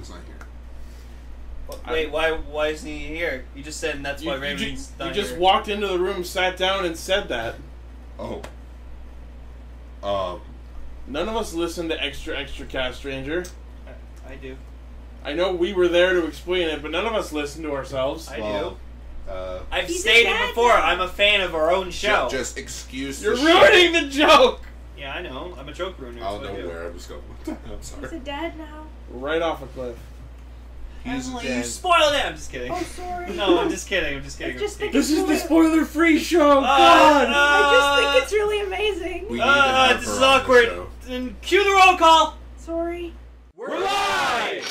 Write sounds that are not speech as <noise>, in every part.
Raven's not here. Wait, why why isn't he here? You just said and that's You, why you Raven's ju- not you just here. walked into the room, sat down, and said that. Oh. Um. None of us listened to Extra Extra Castranger. I do. I know we were there to explain it, but none of us listened to ourselves. I well, do. Uh, I've He's stated before. I'm a fan of our own show. ju- Just excuse You're the ruining shit. the joke! Yeah, I know. I'm a joke ruiner. I don't That's know I do. where I was going with that. I'm He's sorry. a dad now right off a cliff. Emily, you spoiled it. I'm just kidding. Oh, sorry. <laughs> No, I'm just kidding. I'm just kidding. I'm. This is the spoiler-free show. Uh, God, uh, I just think it's really amazing. We uh, need uh, this is awkward. And cue the roll call. Sorry. We're, We're live.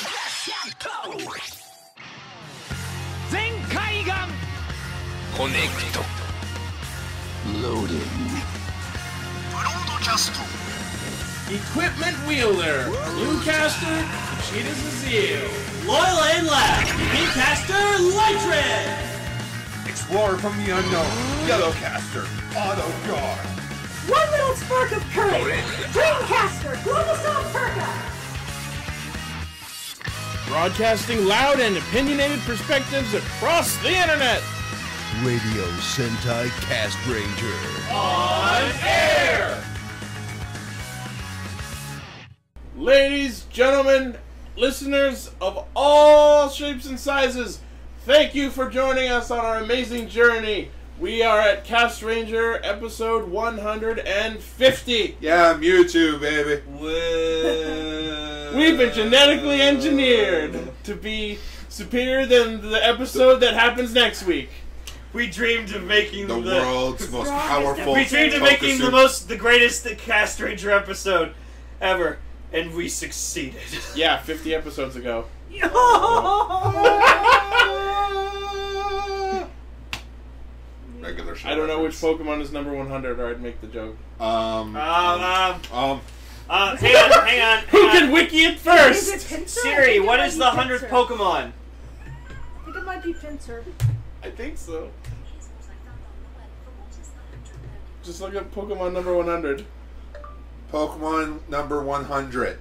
Zenkaigan Connect. Loading. Broadcast. Equipment wielder, Bluecaster, Cheetah Zazil. Loyal Inlet. Recaster Lightred. Explorer from the unknown. Yellowcaster. Auto Guard. One little spark of courage. Dreamcaster. Globosol Perka. Broadcasting loud and opinionated perspectives across the internet. Radio Sentai Cast Ranger. On air! Ladies, gentlemen, listeners of all shapes and sizes, thank you for joining us on our amazing journey. We are at Castranger episode 150. Yeah, I'm Mewtwo, baby. Whoa. <laughs> We've been genetically engineered to be superior than the episode that happens next week. We dreamed of making The the. world's most powerful. We dreamed of making the most, the greatest Castranger episode ever, and we succeeded. <laughs> Yeah, 50 episodes ago. <laughs> Regular show. I don't know which reference. Pokemon is number 100 or I'd make the joke. Um. Um, um, um. uh, hang on, hang on. <laughs> Who hang can on. wiki it Is first? it I Siri, think it what might is be the hundredth Pinsir. Pokemon? I think it might be Pinsir. I think so. Just look up Pokemon number 100. Pokemon number 100.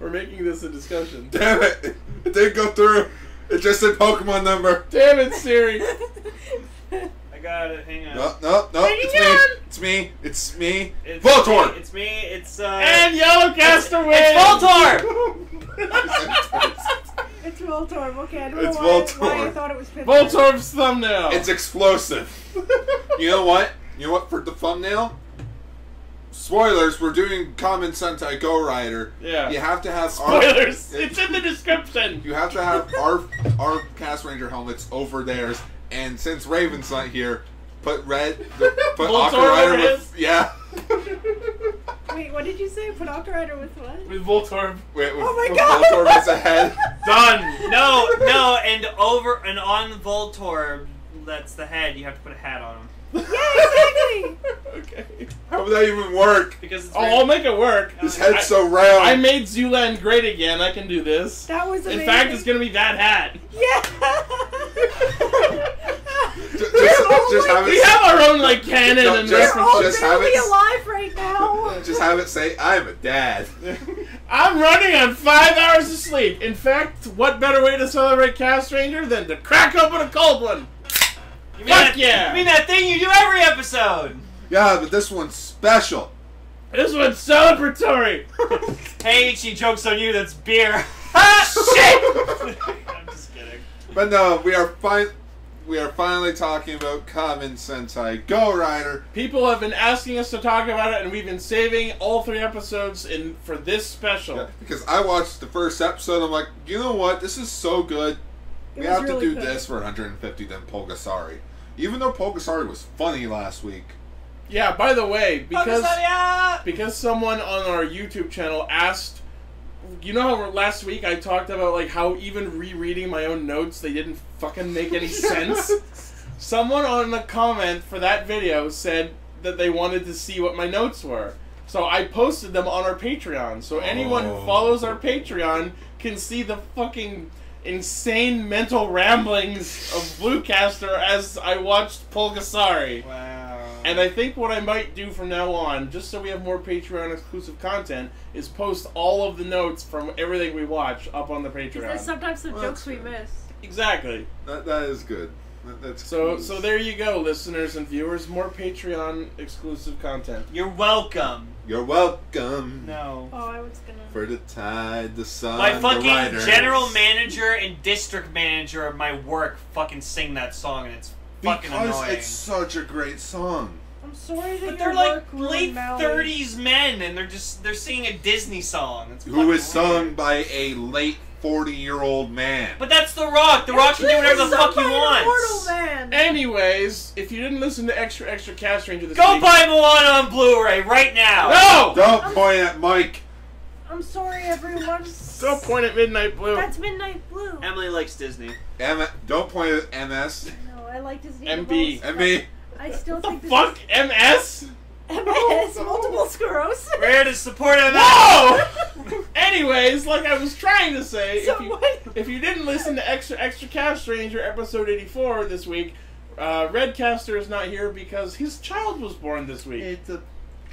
We're making this a discussion. Damn it! It didn't go through. It just said Pokemon number. Damn it, Siri! <laughs> I got it. Hang on. No, no, no. Hang It's on. me. It's me. It's me. It's Voltorb. Me, it's me. It's uh. and Yellowcaster wins! it's Voltorb. <laughs> It's Voltorb. Okay, I don't It's know why, Voltorb. why I thought it was Pinsir. Voltorb's thumbnail! It's explosive. you know what? You know what? For the thumbnail. Spoilers. We're doing Kamen Sentai GoRider. Yeah. You have to have our. Spoilers! <laughs> It's in the description! You have to have our our Cast Ranger helmets over theirs, and since Raven's not here, put red. The, put <laughs> Voltorb AkaRider over with yeah. <laughs> Wait, what did you say? Put AkaRider with what? With Voltorb. Wait, with, Oh my with God. Voltorb as a head. Done! No, no, and over and on Voltorb, that's the head. You have to put a hat on him Yeah, exactly. <laughs> okay. How would that even work? because it's Oh, very- I'll make it work. His I- head's so round. I made Zuland great again. I can do this. That was amazing. In fact, it's gonna be that hat. Yeah. <laughs> just, just, just have We it. have our own like canon Don't and just- We're all references. just have barely it- alive right now. <laughs> Just have it say, "I'm a dad." I'm running on five hours of sleep. In fact, what better way to celebrate Castranger than to crack open a cold one? You mean Fuck that, yeah. You mean that thing you do every episode? Yeah, but this one's special. This one's celebratory. <laughs> Hey, Ichi, jokes on you. That's beer. <laughs> ah, shit! <laughs> I'm just kidding. But no, we are fine. We are finally talking about Common Sentai Go Rider. People have been asking us to talk about it, and we've been saving all three episodes in for this special. Yeah, because I watched the first episode, I'm like, you know what? This is so good. It We was have to really do good. this for 150 than Pulgasari. Even though Pulgasari was funny last week. Yeah. By the way, because Pokesauria! because someone on our YouTube channel asked. You know how last week I talked about like how even rereading my own notes they didn't fucking make any <laughs> sense. Someone on the comment for that video said that they wanted to see what my notes were. So I posted them on our Patreon. So anyone Oh. who follows our Patreon can see the fucking insane mental ramblings of Bluecaster as I watched Pulgasari. Wow. And I think what I might do from now on, just so we have more Patreon exclusive content, is post all of the notes from everything we watch up on the Patreon. there's sometimes some Well, jokes we miss. Exactly. That, that is good. That, that's So cool. so there you go, listeners and viewers. More Patreon exclusive content. You're welcome. You're welcome. No. Oh, I was gonna. For the tide, the sun, My fucking riders. general manager and district manager of my work fucking sing that song and it's fucking Because annoying. it's such a great song. I'm sorry that but your they're like work ruined late Maui. thirties men and they're just they're singing a Disney song. It's Who fucking is sung by a late 40 year old man. But that's The Rock. The Rock can do whatever the fuck he wants. Mortal man. Anyways, if you didn't listen to Extra Extra Castranger this Go week, buy Moana on Blu-ray right now. No! Don't point at Mike. I'm sorry, everyone. Don't point at Midnight Blue. That's Midnight Blue. Emily likes Disney. M- don't point at MS. No, I like Disney. MB. the most, but me. I still What think the this fuck? Is MS, multiple sclerosis. We're to support him. Whoa! <laughs> Anyways, like I was trying to say, So if you, what? if you didn't listen to Extra Extra Castranger episode 84 this week, uh, Redcaster is not here because his child was born this week. It's a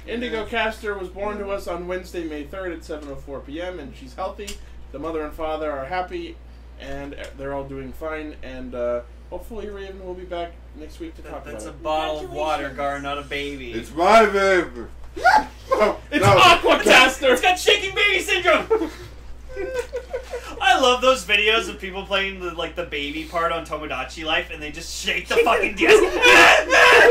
Indigo Caster was born to us on Wednesday, May 3rd at 7.04 p.m. and she's healthy. The mother and father are happy and they're all doing fine and uh, hopefully Raven will be back next week to talk about That- That's a about it. bottle of water, Gar, not a baby. It's my baby. no, <laughs> It's no. Aquacaster! It's got shaking baby syndrome. I love those videos of people playing the like the baby part on Tomodachi Life, and they just shake the fucking <laughs> DS, <laughs>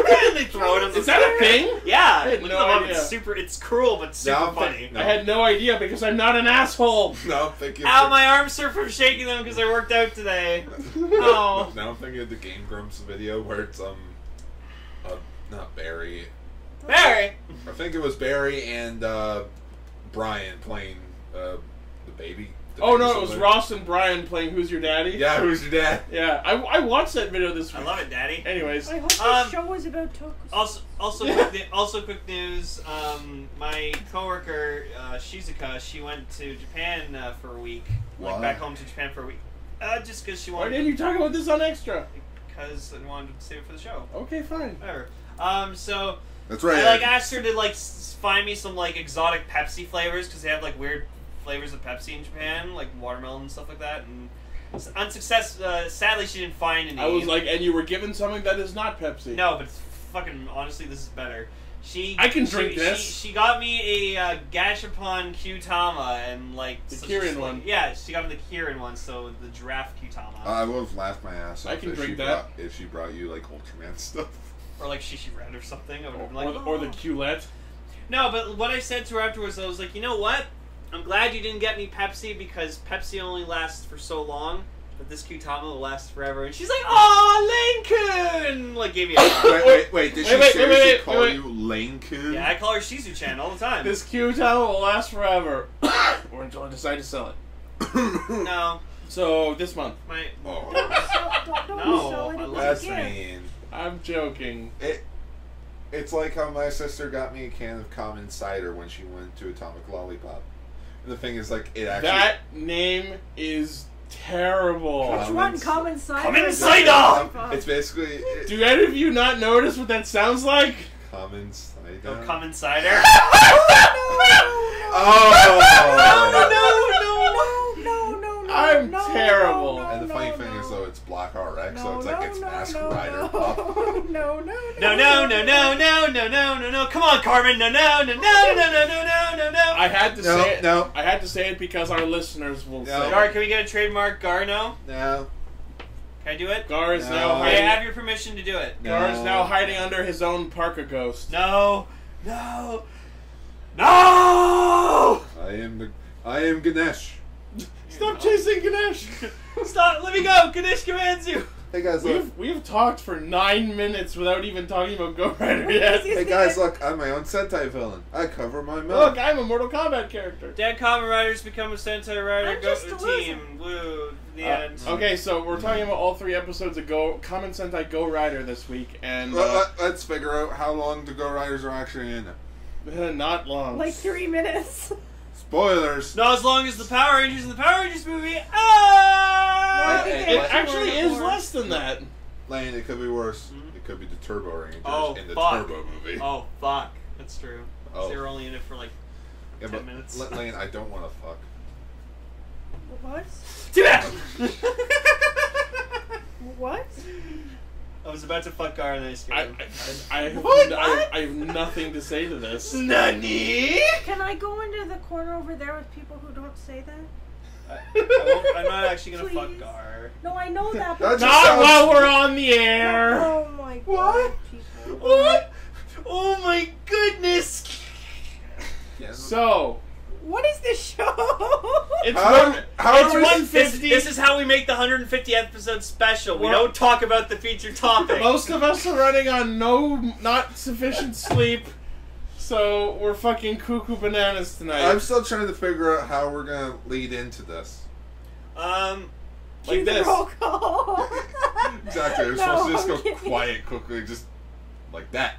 and they throw it on the Is that a thing? Yeah, I had look no at them up. idea. It's super. It's cruel, but super Now I'm funny. think- I had no idea because I'm not an asshole. <laughs> No, I'm thinking. Ow, my arms are from shaking them because I worked out today. <laughs> Oh. Now I'm thinking of the Game Grumps video where it's um, uh, not Barry. Barry. I think it was Barry and uh, Brian playing uh, the baby. The Oh baby no, it was something. Ross and Brian playing Who's Your Daddy? Yeah, who's your dad? Yeah, I, I watched that video this week. I love it, Daddy. Anyways, I hope this Um, show was about Tokus. Also, also, quick, ne- also quick news. Um, my coworker uh, Shizuka, she went to Japan uh, for a week, like back home to Japan for a week, uh, just because she wanted. why wanted. didn't you talk about this on Extra? Because I wanted to save it for the show. Okay, fine. Whatever. Um, so That's right. I like asked her to like find me some like exotic Pepsi flavors because they have like weird flavors of Pepsi in Japan, like watermelon and stuff like that. And s- unsuccess. Uh, sadly, she didn't find any. I was like, and you were given something that is not Pepsi. No, but it's fucking honestly, this is better. She I can drink she, this. She, she, got me a uh, Gashapon Kyutama and like The so Kirin like- one. Yeah, she got me the Kirin one, so the giraffe Kyutama I would have laughed my ass off I can if drink she that. Brought, if she brought you like Ultraman <laughs> stuff. or like Shishi Red or something. I would Or, have been like, or, the, or the "Oh." Qlet. No, but what I said to her afterwards, I was like, you know what? I'm glad you didn't get me Pepsi because Pepsi only lasts for so long, but this Kyutama will last forever. And she's like, oh, Lane-kun! Like, gave me a wait, wait, wait. Did she Wait, wait, wait, seriously wait, call wait. you Lane-kun? Yeah, I call her Shizu-chan all the time. This Kyutama will last forever, or until I decide to sell it. <coughs> No, So this month, my... Oh, don't, don't No, sell it I as a that's gift. mean. I'm joking. It. It's like how my sister got me a can of common cider when she went to Atomic Lollipop. And the thing is, like, it actually. That name is terrible. Which one? Common cider. Common cider! Lollipop? It's basically it, Do any of you not notice what that sounds like? common cider. Oh, common cider? Oh! no, no, no, no, no, I'm no, terrible. no, no, And the funny no, thing is, though, it's Black RX, no, so it's no, like it's Mask no, Rider no, no, no, No, no, no, no, no, no, no, no, no. Come on, Carmen. No, no, no, no, no, no, no, no, no, no. I had to No, say it. no. I had to say it because our listeners will No. say. Gar, can we get a trademark Garno? No. Can I do it? Gar is No. now I hiding. have your permission to do it. Gar is now hiding under his own parka ghost. No, no, no! I am the. I am Ganesh. Stop chasing Ganesh. <laughs> Stop! Let me go. Ganesh commands you. Hey guys, look. We've we've talked for nine minutes without even talking about Ghost Rider yet. Hey guys, look. I'm my own Sentai villain. I cover my mouth. Look, I'm a Mortal Kombat character. Dead Kamen Riders become a Sentai Rider I'm go just a team. Woo! The Uh, end. okay, so we're talking about all three episodes of Go Kamen Sentai GoRider this week, and Let, uh, let, us figure out how long the Go Riders are actually in it. <laughs> not long. Like three minutes. <laughs> Spoilers. Not as long as the Power Rangers in the Power Rangers movie. Ah! I think Hey, it actually is more. less than that. Lane, it could be worse. Mhm. It could be the Turbo Rangers Oh, in the fuck. Turbo movie. Oh fuck, that's true. Oh. They were only in it for like yeah, 10 minutes. L- Lane, I don't want to fuck. What? too bad. <laughs> What? I was about to fuck Gar and I I, scared him. I, I, I, have, What? I, I have nothing to say to this. Nani? Can I go into the corner over there with people who don't say that? I, I won't, I'm not actually gonna fuck Gar. No, I know that. That But just Not sounds- while we're on the air. Oh my god, What? people. What? Oh my goodness! Yes. So What is this show? it's How- one. how it's do we- one This, this is how we make the 150 episode special. We Well- don't talk about the featured topic. Most of us are running on no, not sufficient sleep, so we're fucking cuckoo bananas tonight. I'm still trying to figure out how we're gonna lead into this. Um, like Cue the this. roll call. Exactly. We're No, supposed to just I'm go kidding. quiet, quickly, just like that.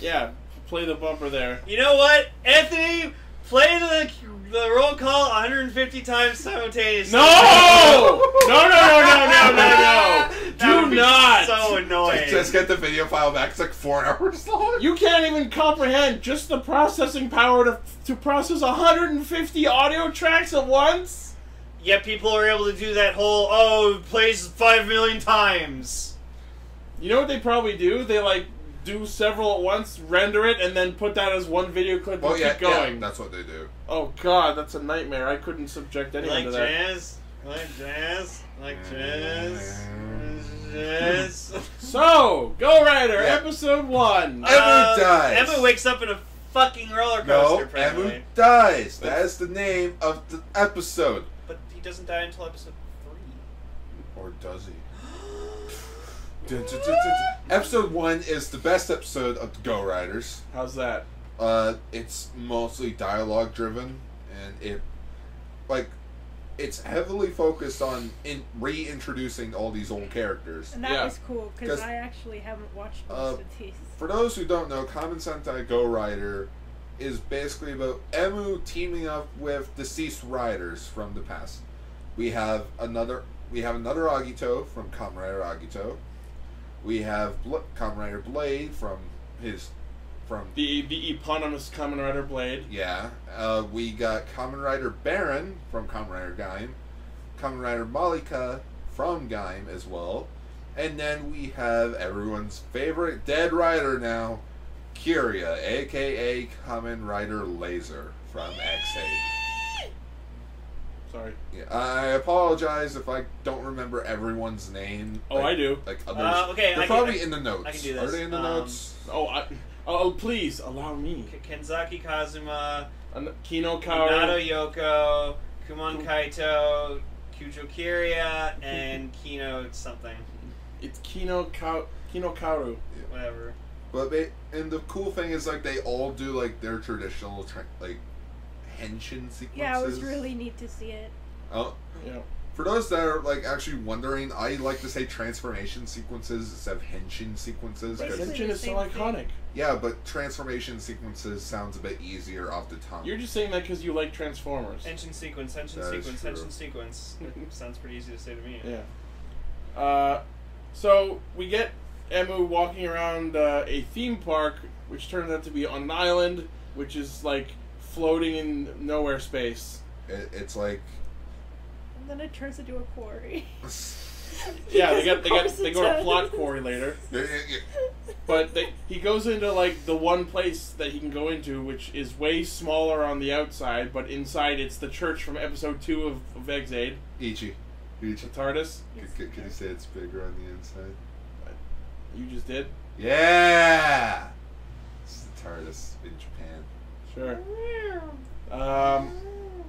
Yeah, play the bumper there. you know what, Anthony? Play the the roll call 150 times simultaneously. No! No! No! No! No! No! No! <laughs> That Do not. So annoying. Just get the video file back. It's like four <laughs> hours long. You can't even comprehend just the processing power to to process 150 audio tracks at once. Yet people are able to do that whole oh plays five million times. You know what they probably do? They like do several at once, render it, and then put that as one video clip and Oh yeah, keep going. yeah, that's what they do. oh god, that's a nightmare. I couldn't subject anyone Like to that. jazz, like jazz, like jazz, jazz. So, Go Rider, Yeah. episode one. Uh, Emu dies. Emu wakes up in a fucking roller coaster. apparently. Emu dies. That is the name of the episode. But he doesn't die until episode three. Or does he? Episode one is the best episode of the Go Riders. How's that? Uh, it's mostly dialogue driven, and it, like, it's heavily focused on in reintroducing all these old characters. And that Yeah. was cool because I actually haven't watched most Uh, of these. For those who don't know, Kamen Sentai GoRider is basically about Emu teaming up with deceased riders from the past. We have another we have another Agito from Kamen Rider Agito. We have Bl- Kamen Rider Blade from his from The the eponymous Kamen Rider Blade. yeah. Uh, we got Kamen Rider Baron from Kamen Rider Gaim, Kamen Rider Marika from Gaim as well, and then we have everyone's favorite dead rider now, Kiria, aka Kamen Rider Lazer from Ex-Aid. Sorry. Yeah, I apologize if I don't remember everyone's name. Oh, like- I do. Like others. Uh, okay, They're I probably I- in the notes. I can do this. Are they in the Um, notes? Oh, I, oh, please allow me. K- Kenzaki Kazuma, An- Kino Nato Kaoru. Yoko, Kumon Kaito, Kujo Kiria, and <laughs> Kino something. It's Kino Ka- Kino Kaoru. Whatever. But they and the cool thing is like they all do like their traditional tra- like henshin sequences. Yeah, it was really neat to see it. Oh, Yeah. for those that are like actually wondering, I like to say transformation sequences instead of henshin sequences. 'cause- Basically henshin is so iconic. thing. yeah, but transformation sequences sounds a bit easier off the tongue. You're just saying that because you like Transformers. Engine sequence, engine That is sequence, true. engine sequence. <laughs> Sounds pretty easy to say to me. Yeah. Uh, so we get Emu walking around uh, a theme park, which turns out to be on an island, which is like floating in nowhere space. It, it's like And then it turns into a quarry. <laughs> Yeah, they got they got they go to course plot quarry later, <laughs> but they, he goes into like the one place that he can go into, which is way smaller on the outside, but inside it's the church from episode two of, of Ex-Aid, Ichi. the Ichi. TARDIS. Could, could, could you say it's bigger on the inside? You just did, Yeah. It's the TARDIS in Japan. Sure. Um,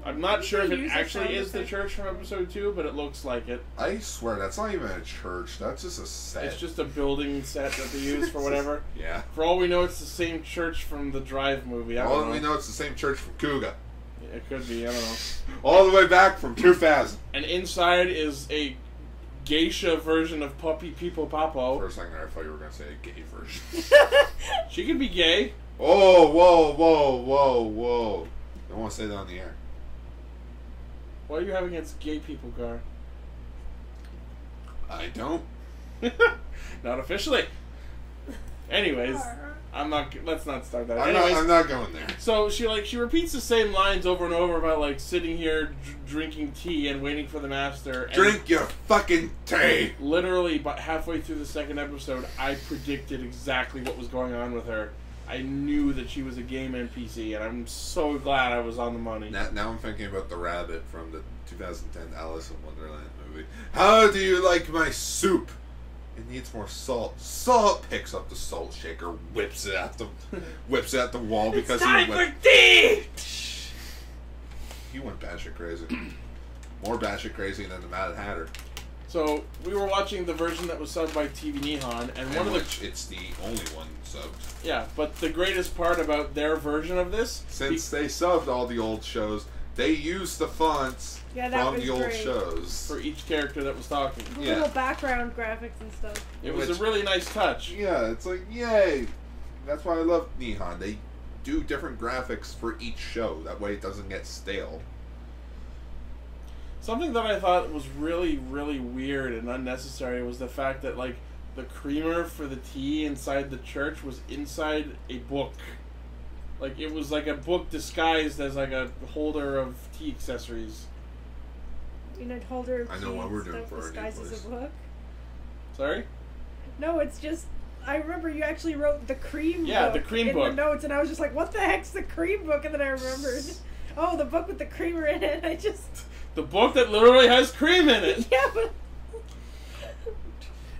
I'm not sure if it actually is the church from episode two, but it looks like it. I swear that's not even a church. That's just a set. It's just a building set that they use for <laughs> whatever. yeah. For all we know, it's the same church from the Drive movie. I All know. we know it's the same church from Kuuga. It could be. I don't know. All the way back from 2000. And inside is a geisha version of Puppy People For Popo. a second I thought you were going to say a gay version. <laughs> She could be gay. Oh, whoa, whoa, whoa, whoa. I don't want to say that on the air. What do you have against gay people, Gar? I don't. <laughs> Not officially. Anyways, I'm not. Let's not start that. I'm not, I'm not going there. so she like she repeats the same lines over and over about like sitting here dr- drinking tea and waiting for the master. And Drink your fucking tea. Literally, but halfway through the second episode, I predicted exactly what was going on with her. I knew that she was a game NPC, and I'm so glad I was on the money. Now, now I'm thinking about the rabbit from the 2010 Alice in Wonderland movie. How do you like my soup? It needs more salt. Salt picks up the salt shaker, whips it at the <laughs> whips it at the wall because it's time he for went, tea. he went batshit crazy. More batshit crazy than the Mad Hatter. So we were watching the version that was subbed by TV Nihon, and And one of the which it's the only one subbed. yeah, but the greatest part about their version of this, Since they subbed all the old shows, they used the fonts Yeah, that from was the old great. shows. for each character that was talking, The Yeah. little background graphics and stuff. it was Which- a really nice touch. Yeah, it's like yay. That's why I love Nihon. They do different graphics for each show. That way it doesn't get stale. Something that I thought was really, really weird and unnecessary was the fact that like the creamer for the tea inside the church was inside a book. Like it was like a book disguised as like a holder of tea accessories. You know, holder of I know what we're doing for our new disguised as a book. Sorry? No, it's just. I remember you actually wrote the cream. Yeah, book the cream in book. the notes, and I was just like, "What the heck's the cream book?" And then I remembered, <laughs> oh, the book with the creamer in it. <laughs> I just, The book that literally has cream in it. <laughs> yeah, but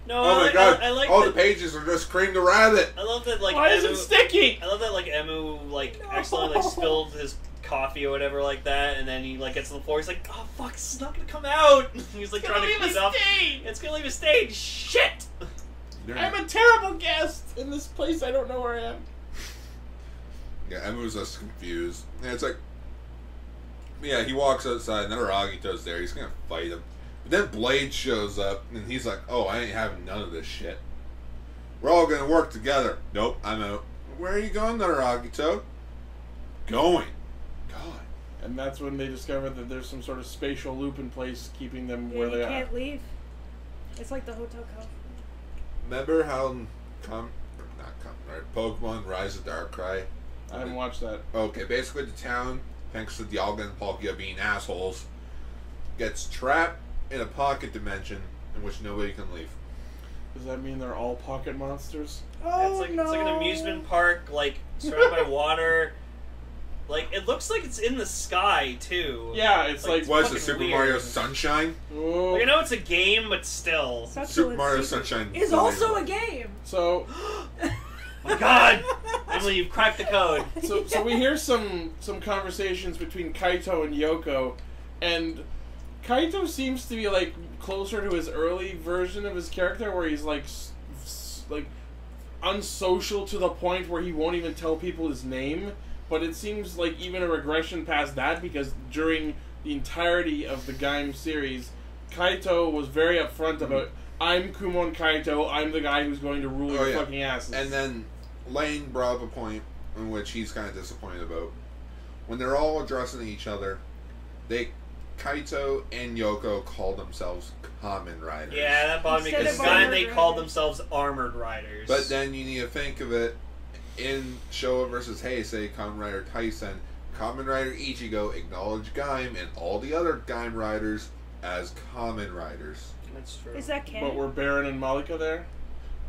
No, Oh I my like, god! I, I like all that, the pages are just cream the rabbit. I love that like Why is it sticky? I love that like Emu like No. accidentally like spilled his coffee or whatever like that, and then he like gets to the floor. He's like, "Oh fuck, it's not gonna come out." <laughs> He's like trying to clean it up. stain. It's gonna leave a stain. Shit. They're- I'm a terrible guest in this place. I don't know where I am. yeah, Emu's just confused. And it's like, yeah, he walks outside, and then Aragito's there. He's gonna fight him. But then Blade shows up, and he's like, "Oh, I ain't having none of this shit. We're all gonna work together." Nope, I'm out. Where are you going, then, Aragito? Going. God. And that's when they discover that there's some sort of spatial loop in place keeping them yeah, where you they can't are. leave. It's like the Hotel California. Remember how in Com not Com right, Pokemon Rise of Darkrai? I haven't watched that. Okay, basically the town, thanks to Dialga and Palkia being assholes, gets trapped in a pocket dimension in which nobody can leave. Does that mean they're all pocket monsters? Oh it's like no! it's like an oh, amusement park, like surrounded by <laughs> water. Like it looks like it's in the sky too. Yeah, it's Like, like, Was it Super weird. Mario Sunshine? oh, Like, I know it's a game, but still. Such Super Mario Sunshine is also a game. so <gasps> <laughs> My God, <laughs> Emily, you've cracked the code. so so we hear some some conversations between Kaito and Yoko, and Kaito seems to be like closer to his early version of his character, where he's like s- s- like unsocial to the point where he won't even tell people his name. But it seems like even a regression past that because during the entirety of the Gaim series, Kaito was very upfront about mm-hmm. I'm Kumon Kaito. I'm the guy who's going to rule Oh, your yeah. fucking asses. And then Lane brought up a point in which he's kind of disappointed about. When they're all addressing each other, they Kaito and Yoko call themselves Kamen Riders. Yeah, that bothered me Instead because then they called themselves armored riders. But then you need to think of it in Showa versus Heisei, Kamen Rider Taisen, Kamen Rider Ichigo acknowledged Gaim and all the other Gaim riders as Kamen Riders. that's true. Is that canon? but were Baron and Marika there?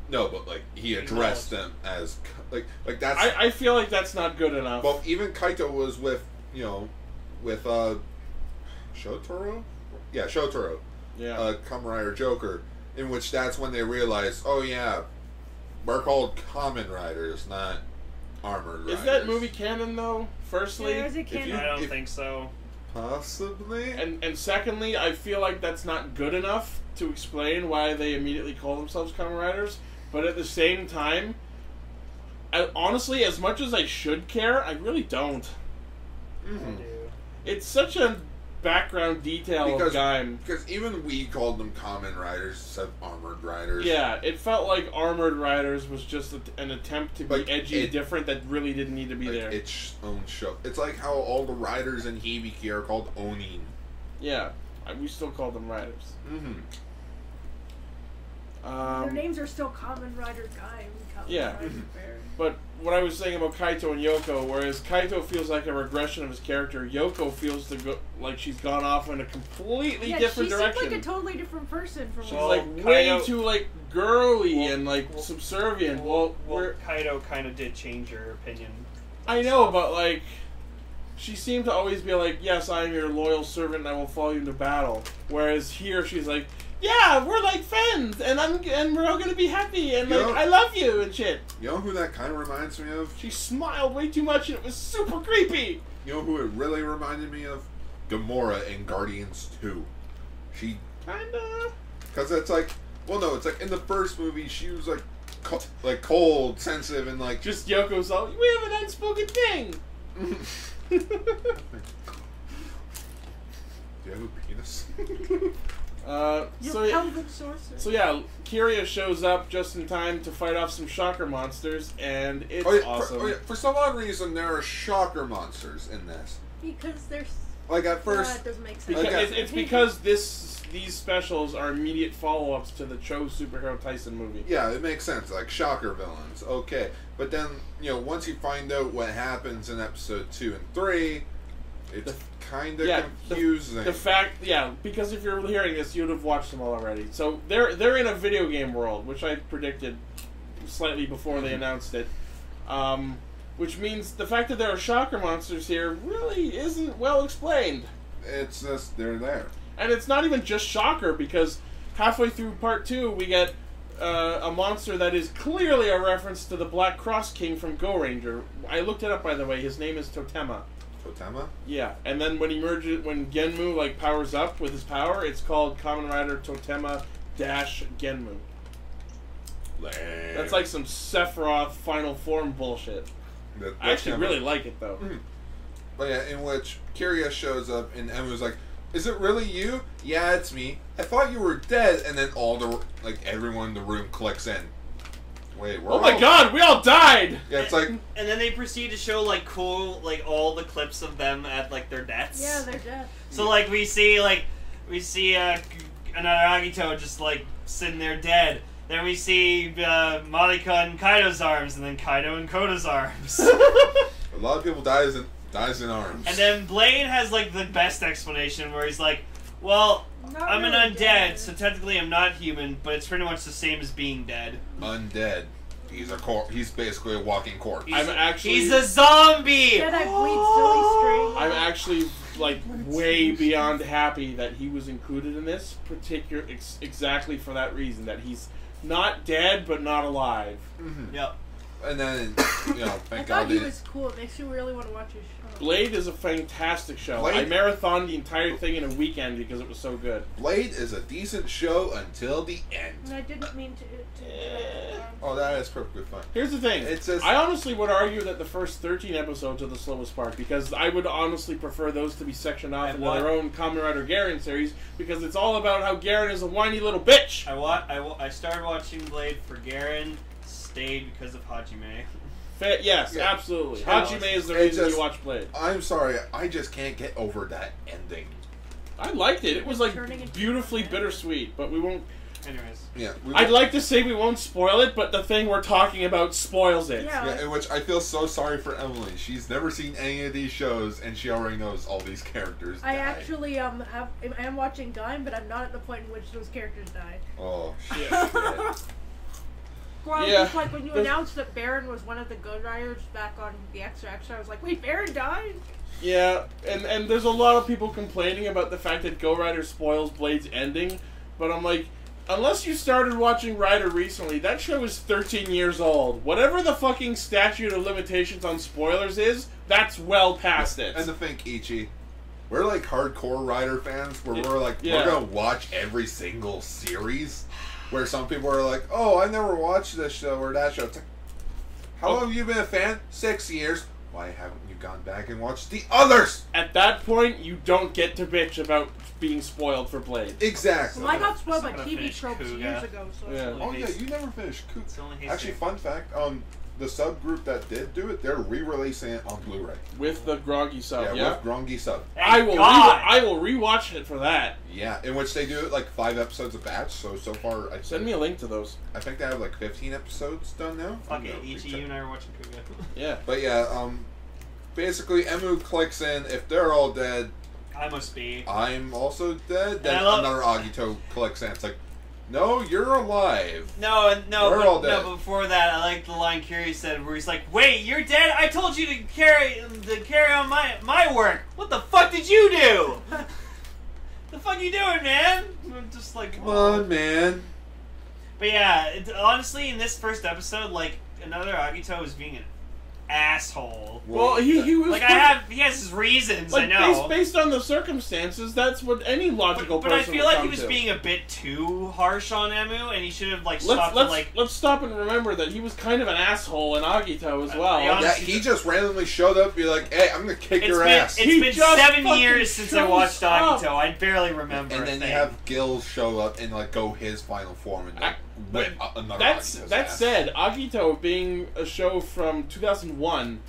No, but like he addressed them as like like that's I, I feel like that's not good enough. well even Kaito was with you know with uh Shotaro yeah Shotaro yeah. uh Kamen Rider Joker in which that's when they realized oh yeah we're called Kamen Riders not armored riders Is that movie canon though? Firstly, Yeah, is it If canon? you- I don't if- think so. possibly and and secondly, I feel like that's not good enough to explain why they immediately call themselves Kamen Riders. But at the same time, I, honestly, as much as I should care, I really don't. Mhm. It's such a background detail Because- of Gaim. Because even we called them Kamen riders instead of armored riders. Yeah, it felt like Armored Riders was just a, an attempt to be Like, edgy, it- different that really didn't need to be Like there. its own show. It's like how all the riders in Hibiki are called Oni. yeah, I, we still call them Riders. Mm-hmm. Their Um, names are still Kamen Rider Guy and Kamen Yeah. Rider Baron. but what I was saying about Kaito and Yoko, whereas Kaito feels like a regression of his character, Yoko feels to go, like she's gone off in a completely Yeah, different she direction. seemed like a totally different person from she's Well, like way too like girly Well, and like well, subservient. Well, Well, well, we're, Kaito kind of did change her opinion. I know, but like, she seemed to always be like, "Yes, I am your loyal servant, and I will follow you into battle." Whereas here, she's like, "Yeah, we're like friends, and I'm and we're all gonna be happy, and like Yeah. I love you and shit." You know who that kind of reminds me of? She smiled way too much, and it was super creepy. You know who it really reminded me of? Gamora in Guardians 2. She, Kinda. because it's like, well, no, it's like in the first movie she was like, co- like cold, sensitive, and like Just Yoko's all, "We have an unspoken thing." <laughs> <laughs> Do you have a penis? <laughs> uh, so yeah, pelvic sorcerer. so yeah, Kiria shows up just in time to fight off some shocker monsters, and it's oh, yeah, awesome. for, oh, yeah, for some odd reason, there are shocker monsters in this. because there's. Like at Nah, first, it doesn't make sense. Because Okay. it's, it's because this these specials are immediate follow-ups to the Cho superhero Taisen movie. yeah, it makes sense. Like shocker villains, okay. But then you know, once you find out what happens in episode two and three, it's kind of yeah, the- confusing. The fact, yeah, because if you're hearing this, you'd have watched them all already. So they're they're in a video game world, which I predicted slightly before they <laughs> announced it. Um, which means the fact that there are shocker monsters here really isn't well explained. it's just they're there. And it's not even just Shocker because halfway through part two we get uh, a monster that is clearly a reference to the Black Cross King from Goranger. I looked it up by the way. His name is Totema. Totema. Yeah, and then when he merges, when Genmu like powers up with his power, it's called Common Rider Totema Dash Genmu. That's like some Sephiroth Final Form bullshit. That- I actually really like it though. Mm-hmm. But yeah, in which Kiria shows up and Emu's like, "Is it really you? Yeah, it's me. I thought you were dead." And then all the like everyone in the room clicks in. Wait, we're Oh my all- god, we all died! Yeah, it's like <laughs> And then they proceed to show like cool, like all the clips of them at like their deaths. Yeah, they're dead. So like we see like we see uh, another Agito just like sitting there dead. Then we see uh, Marika in Kaito's arms, and then Kaido in Kouta's arms. <laughs> a lot of people dies in dies in arms. and then Blade has like the best explanation where he's like, "Well, Not I'm an really undead, dead. so technically I'm not human, but it's pretty much the same as being dead. undead. He's a cor- He's basically a walking corpse. I'm actually- he's a zombie. Jedi bleed silly string. I'm actually like way beyond happy that he was included in this particular ex- exactly for that reason that he's not dead but not alive. Yep. And then you know, <coughs> I thank thought God he they. was cool. It makes you really want to watch his show. Blade is a fantastic show. I Blade- marathoned the entire thing in a weekend because it was so good. Blade is a decent show until the end. And I didn't mean to. to Eh. Oh, that is perfectly fine. Here's the thing. It's just- I honestly would argue that the first 13 episodes are the slowest part because I would honestly prefer those to be sectioned off And into what? their own Kamen Rider Garren series because it's all about how Garren is a whiny little bitch. I wa- I, wa- I started watching Blade for Garren, stayed because of Hajime. Fa- yes, Yeah. absolutely. Yeah. Hajime is the It reason just- you watch Blade. I'm sorry, I just can't get over that ending. I liked it. It was like beautifully bittersweet, but we won't. Anyways, Yeah, I'd like to say we won't spoil it, but the thing we're talking about spoils it. Yeah. Yeah, which I feel so sorry for Emily. She's never seen any of these shows, and she already knows all these characters. I die. actually um have I am watching Gaim, but I'm not at the point in which those characters died. Oh <laughs> shit! Well, Yeah, just like when you there's- announced that Baron was one of the Good Riders back on the Extra Extra, I was like, wait, Baron died? Yeah, and and there's a lot of people complaining about the fact that Go Rider spoils Blade's ending, but I'm like, unless you started watching Rider recently, that show is 13 years old. Whatever the fucking statute of limitations on spoilers is, that's well past it. And to think, Ichi, we're like hardcore Rider fans, where we're like, Yeah. we're gonna watch every single series. Where some people are like, "Oh, I never watched this show or that show." It's like, how Oh. long have you been a fan? Six years. Why haven't you gone back and watched the others? At that point, you don't get to bitch about being spoiled for Blade. Exactly. Well, I got spoiled It's by TV tropes Kuuga. years ago, so Yeah. Oh yeah, you never finished Coop. it's only Actually, fun fact. Um, the subgroup that did do it, they're re-releasing it on Blu-ray. with the Grongi sub. yeah, Yeah, with Grongi sub. I will. Re- God. I will rewatch it for that. Yeah, in which they do it like five episodes a batch. So so far, I Send me a link to those. I think they have like 15 episodes done now. Fuck it, Ichi, you and I are watching Kuuga. <laughs> Yeah. But yeah, um, basically, Emu clicks in. If they're all dead, I must be. I'm also dead. Then love- another Agito clicks in. It's like, no, you're alive. No, no, We're but, all dead. no. Before that, I like the line Curie said, where he's like, "Wait, you're dead? I told you to carry to carry on my my work. What the fuck did you do? <laughs> the fuck you doing, man?" I'm just like, Come on, oh. man. But yeah, it, honestly, in this first episode, like another Agito is being an asshole. Well, he, he was Like I have, he has his reasons. like I know. based, based on the circumstances. That's what any logical but, but I feel would like he was to. being a bit too harsh on Emu, and he should have like Let's stopped let's and, like let's stop and remember that he was kind of an asshole in Agito as uh, well. I Yeah, he just randomly showed up. and Be like, hey, I'm gonna kick your been ass. it's He been seven years since I shows watched up. Agito. I barely remember. and a then you thing. have Gil show up and like go his final form and like I- whip another. That's that ass. said, Agito being a show from 2001,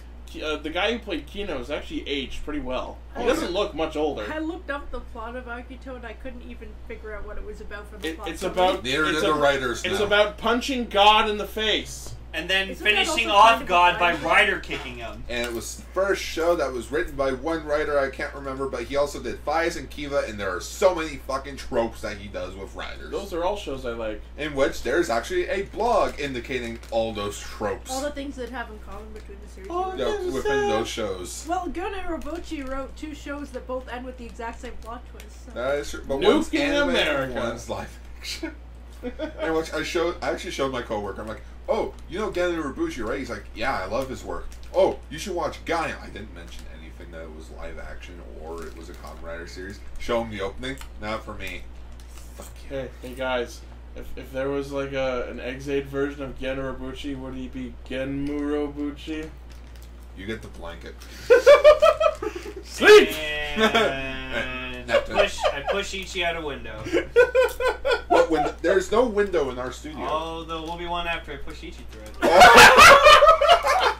uh, the guy who played Kino is actually aged pretty well. He Oh, doesn't look much older. I looked up the plot of Agito and I couldn't even figure out what it was about from the It, plot. it's summary. about Neither it's did the a- writers. It's know. about punching God in the face. And then Isn't finishing off kind of a God by crime? Ryder kicking him. and it was first show that was written by one writer I can't remember, but he also did Faiz and Kiva, and there are so many fucking tropes that he does with writers. Those are all shows I like. in which there's actually a blog indicating all those tropes all the things that have in common between the series. Oh, and you the- know, within those shows. Well, Gen Urobuchi wrote two shows that both end with the exact same plot twist. So. That is true, but Nuke one's in anime, America. one's live action. <laughs> and which I showed, I actually showed my coworker. I'm like, "Oh, you know Gen Urobuchi, right?" He's like, "Yeah, I love his work." Oh, you should watch Gaim. I didn't mention anything that it was live action or it was a Kamen Rider series. Show him the opening. Not for me. Fuck you. Hey, hey guys, if, if there was like a an Ex-Aid version of Gen Urobuchi, would he be Genmurobuchi? You get the blanket. <laughs> Sleep! <laughs> <laughs> And I push, I push Ichi out a window. <laughs> What window? There's no window in our studio. Oh, there will be one after I push Ichi through it. <laughs>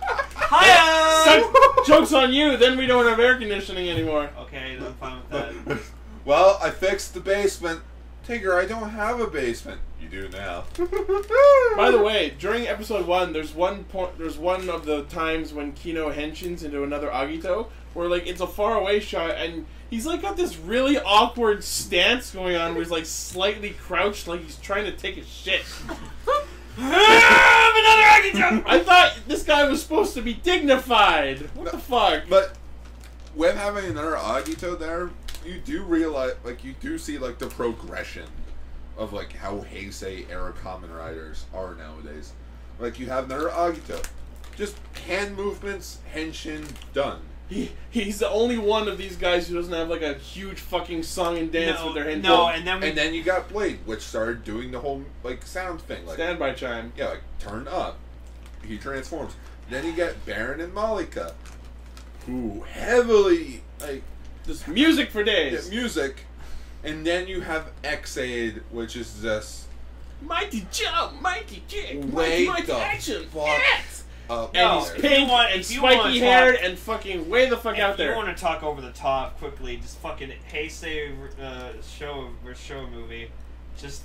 Hiya! Joke's on you, then we don't have air conditioning anymore. Okay, then I'm fine with that. <laughs> well, I fixed the basement. Tigger, I don't have a basement. You do now. <laughs> By the way, during episode one, there's one point. There's one of the times when Kino henshins into another Agito, where like it's a far away shot, and he's like got this really awkward stance going on, where he's like slightly crouched, like he's trying to take a shit. <laughs> Ah, another Agito! <laughs> I thought this guy was supposed to be dignified. What the fuck? But with having another Agito there, you do realize, like, you do see like the progression of like how Heisei era Kamen riders are nowadays. Like you have another Agito, just hand movements, henshin, done. He, he's the only one of these guys who doesn't have like a huge fucking song and dance no, with their hand. no, and then we And then you got Blade, which started doing the whole like sound thing, like standby chime. yeah, like turn up. He transforms. Then you get Baron and Marika, who heavily like Just music for days. music, and then you have Ex-Aid, which is just Mighty jump, mighty kick, mighty, Wait mighty the action. fuck Yes! up And No, he's there. pink want- and if you wanna spiky talk- and fucking way the fuck out if there. you want to talk over the top quickly, just fucking Heisei uh, show or show movie, just.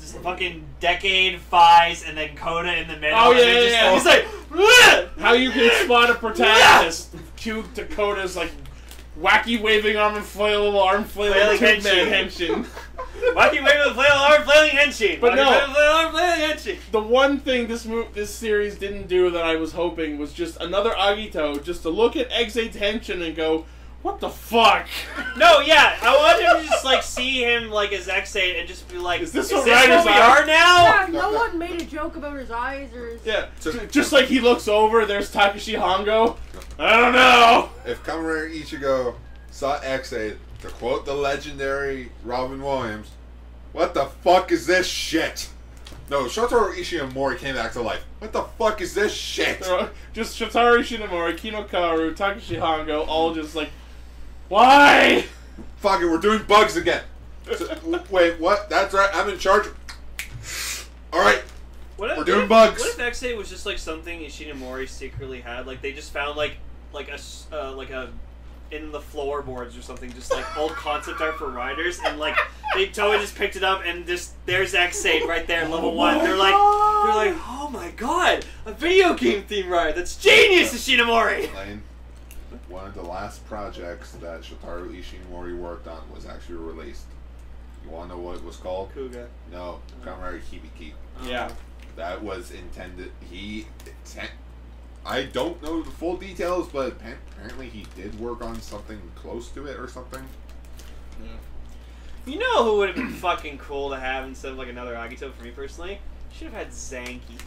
Just fucking decade fives and then Kouta in the middle. Oh, and yeah, then yeah, just, yeah. He's like, "Bleh!" <laughs> How you can spot a protagonist. Cue Dakota's like wacky waving arm and flailable arm flailing Flailing henshin. henshin. <laughs> Wacky wave with flail arm flailing henshin. But Wacky no. wave flail arm flailing henshin. the one thing this mo- this series didn't do that I was hoping was just another Agito, just to look at Ex-Aid's henshin and go, what the fuck? No, yeah, I want him to just like see him like as Ex-Aid and just be like, Is this is what this writers what we are?" are now? Yeah, No, no no. one made a joke about his eyes or his. Yeah, So- just like he looks over, there's Takeshi Hongo. I don't know. If Kamen Ichigo saw Ex-Aid, to quote the legendary Robin Williams, what the fuck is this shit? No, Shotaro Ishimori came back to life. What the fuck is this shit? They're all- Just Shotaro Ishinomori, Kino Kaoru, Takeshi Hongo, all just like, why? Fuck it, we're doing bugs again. So, wait, what? That's right, I'm in charge. Alright, What if, We're doing what if, bugs. What if Ex-Aid was just like something Ishinomori secretly had? Like they just found like like a s- uh, like a in the floorboards or something, just like old concept art for riders, and like they totally just picked it up and just there's Ex-Aid right there, level one. They're like they're like, oh my god, a video game theme ride. That's genius, Ishinomori. Lane, one of the last projects that Shotaro Ishimori worked on was actually released. You want to know what it was called? Kuuga. No, Kamen Rider Hibiki. Oh. Yeah. That was intended. He. Ten, I don't know the full details, but apparently he did work on something close to it or something. Yeah. You know who would have been fucking cool to have instead of like another Agito for me personally? Should have had Zanki.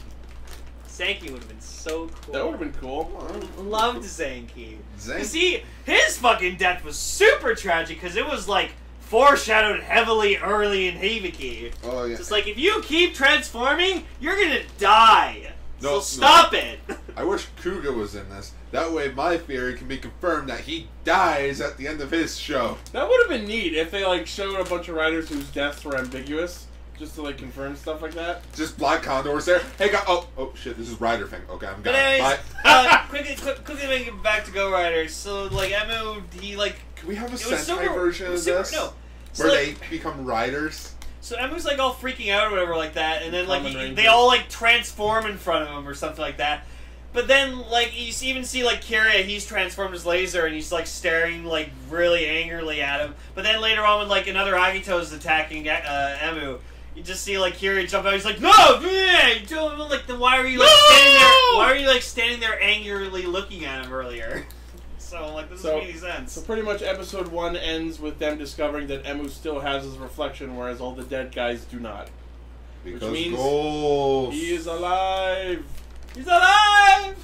Zanki would have been so cool. That would have been cool. Loved Zanki. Zank- See, his fucking death was super tragic because it was like foreshadowed heavily early in Hibiki. Oh yeah. Just like if you keep transforming, you're gonna die. No, so no. stop it. I wish Kuuga was in this. That way, my theory can be confirmed that he dies at the end of his show. That would have been neat if they like showed a bunch of riders whose deaths were ambiguous, just to like confirm stuff like that. Just Black Condor's there. Hey, guy. Oh, oh shit. This is Rider thing. Okay, I'm But gone. anyways, Bye. uh, quickly, quick, quickly make it back to Go Riders. So like Emu, he like Can we have a it Sentai super, version of super, this? No. So, Where like, they become riders? So Emu's like all freaking out or whatever like that, and then like he- they all like transform in front of him or something like that. But then like you see- even see like Kiria, he's transformed his laser and he's like staring like really angrily at him. But then later on when like another Agito is attacking uh, Emu. You just see like Kiria jump out. He's like, "No, man!" Don't- Like, then why are you like No! standing there? Why were you like standing there angrily looking at him earlier? <laughs> so like, this So- doesn't make any sense. So pretty much episode one ends with them discovering that Emu still has his reflection, whereas all the dead guys do not. Because means goals. He is alive. He's alive.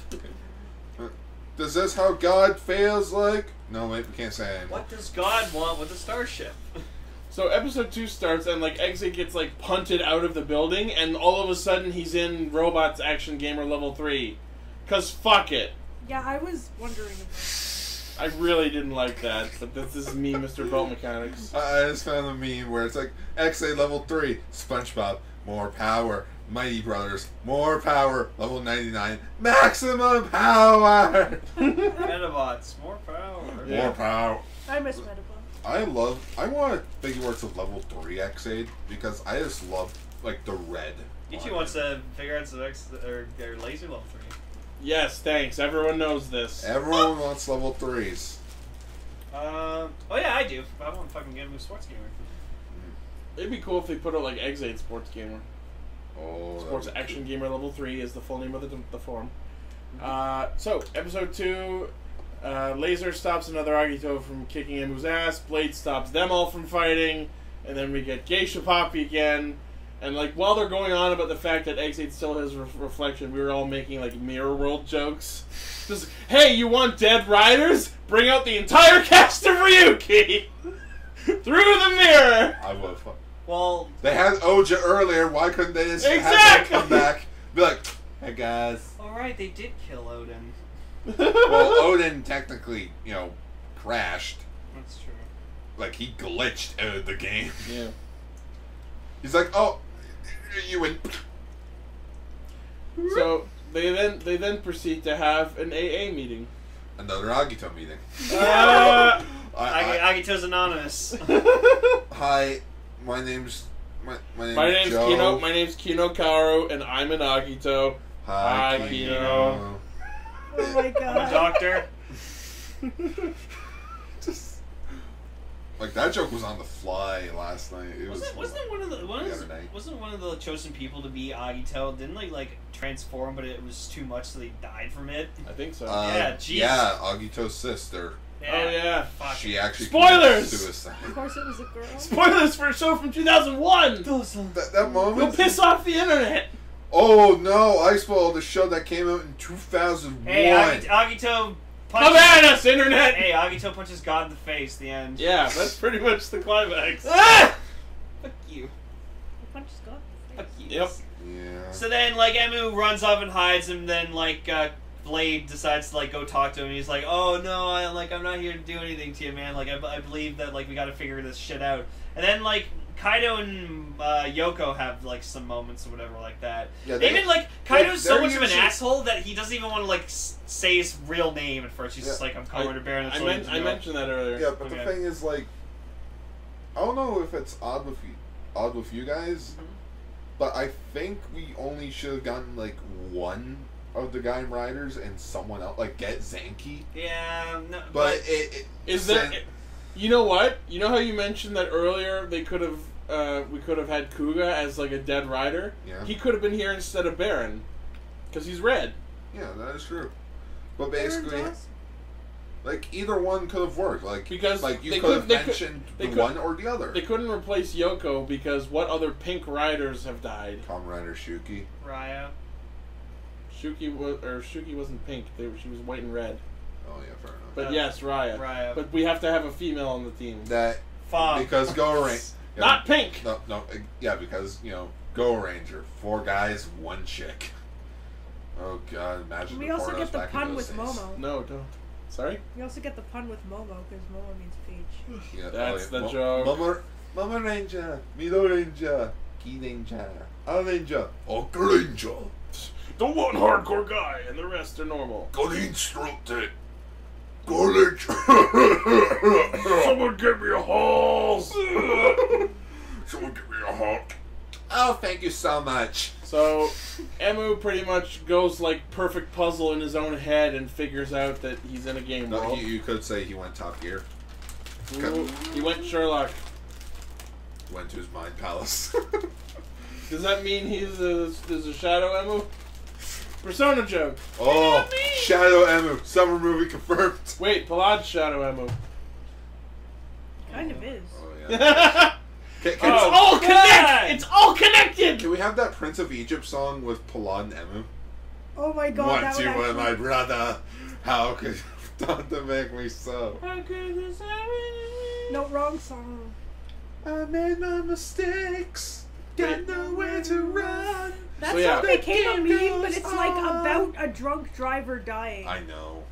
<laughs> Does this how God feels like? No, wait, we can't say anymore. What does God want with the starship? <laughs> So episode two starts and like Ex-Aid gets like punted out of the building, and all of a sudden he's in Robots Action Gamer level three. Cause fuck it. Yeah, I was wondering about I really didn't like that, but this is me, Mr. <laughs> Boat Mechanics. I I just found a meme where it's like Ex-Aid level 3, SpongeBob, more power. Mighty Brothers, more power. Level 99, maximum power. <laughs> Metabots, more power. Yeah. More power. I miss Metapod. I love. I want figure works of level 3 Ex-Aid because I just love like the red. Ichi on wants it. to figure out some X or their Lazer level three. Yes, thanks. Everyone knows this. Everyone wants level 3s. Uh, oh yeah, I do. I want to fucking get him a sports gamer. It'd be cool if they put out like Ex-Aid Sports Gamer. Oh, Sports would be Action Gamer Level 3 is the full name of the, the form. Uh, so, episode 2, uh, Lazer stops another Agito from kicking Emu's ass, Blade stops them all from fighting, and then we get Geisha Poppy again. And, like, while they're going on about the fact that Ex-Aid still has re- reflection, we were all making, like, Mirror World jokes. <laughs> Just, hey, you want Dead Riders? Bring out the entire cast of Ryuki! <laughs> Through the mirror! I would. Well, They had Ouja earlier. Why couldn't they just have Exactly. them come back? Be like, hey guys. all right, they did kill Odin. Well, Odin technically, you know, crashed. That's true. Like he glitched out of the game. yeah. He's like, oh, you went. So they then they then proceed to have an AA meeting. Another Agito meeting. Uh, I, I, Agito's anonymous. <laughs> hi, my name's my my name's, my name's Joe. Kino. My name's Kino Kaoru, and I'm an Agito. Hi, Hi, Kino. Kino. Oh my <laughs> I'm a god. doctor. <laughs> Just like that joke was on the fly last night. It was. Wasn't, wasn't it one of the, one The other night. wasn't one of the chosen people to be Agito? Didn't they like transform, but it was too much, so they died from it? I think so. Uh, Yeah, jeez. yeah, Agito's sister. oh yeah. Fuck. She actually Spoilers! suicide. Of course it was a girl. Spoilers for a show from 2001. That, that Go moment. piss off the internet. Oh no! I spoiled the show that came out in 2001. Hey, Agi- Agito punches. Come at us, internet. Hey, Agito punches God in the face. The end. Yeah, that's pretty much the climax. <laughs> Ah! Fuck you. The punch is gone. Fuck you. Yep. yeah. So then, like, Emu runs off and hides, and then, like, uh, Blade decides to like go talk to him. And he's like, "Oh no, I like I'm not here to do anything to you, man. Like I, I believe that like we got to figure this shit out." And then like Kaito and uh, Yoko have like some moments or whatever like that. Yeah, they- Even like Kaito's so they're much of an asshole that he doesn't even want to like s- say his real name at first. He's just like, "I'm Commander Baron." That's I, all you meant, I mentioned that earlier. Yeah, but the thing is, like, I don't know if it's odd with you, odd with you guys, Mm-hmm. but I think we only should have gotten like one of the Gaim riders and someone else, like get Zanki. Yeah, no, But it, it Is there? Zan- You know what? You know how you mentioned that earlier? They could have. Uh, we could have had Kuuga as like a dead rider. Yeah. He could have been here instead of Baron, because he's red. yeah, that is true. But basically, like either one could have worked. Like Because like you they could could- have they could- mentioned the could- one or the other. They couldn't replace Yoko because what other pink riders have died? Kamen Rider Shuki. Raia. Shuki was or Shuki wasn't pink. They, she was white and red. Oh yeah, fair enough. But yes, Raia. Raia. But we have to have a female on the team. that Fuck. because Go <laughs> Ranger. Not pink. No, no, yeah, because you know, Goranger, four guys, one chick. Oh god, imagine. We also get the pun with days. Momo. No, don't. Sorry. We also get the pun with Momo because Momo means peach. <sighs> Yeah, That's oh, the Mo- joke. Mama, Mama Ranger, Middle Ranger, Key Ranger, Al Ranger, Uncle Ranger, The one hardcore guy, and the rest are normal. got instructed. College. <laughs> Someone give me a halls. <laughs> Someone give me a hawk. Oh, thank you so much. So, Emu pretty much goes like perfect puzzle in his own head and figures out that he's in a game No, world. you, you could say he went Top Gear. Ooh, he went Sherlock. Went to his mind palace. <laughs> Does that mean he's a, there's a Shadow Emu? Persona joke. oh, Shadow Emu, summer movie confirmed. Wait, Parad's Shadow Emu. Kind of is. Oh it's yeah. <laughs> Can, can, oh, all connected. It's all connected. can we have that Prince of Egypt song with Parad and Emu? Oh my god, Want that would you actually... were my brother. How could <laughs> you done to make me so? How could this happen? No, wrong song. I made my mistakes. Got nowhere to run. That So, yeah. song became a The meme, but it's like about a drunk driver dying. I know.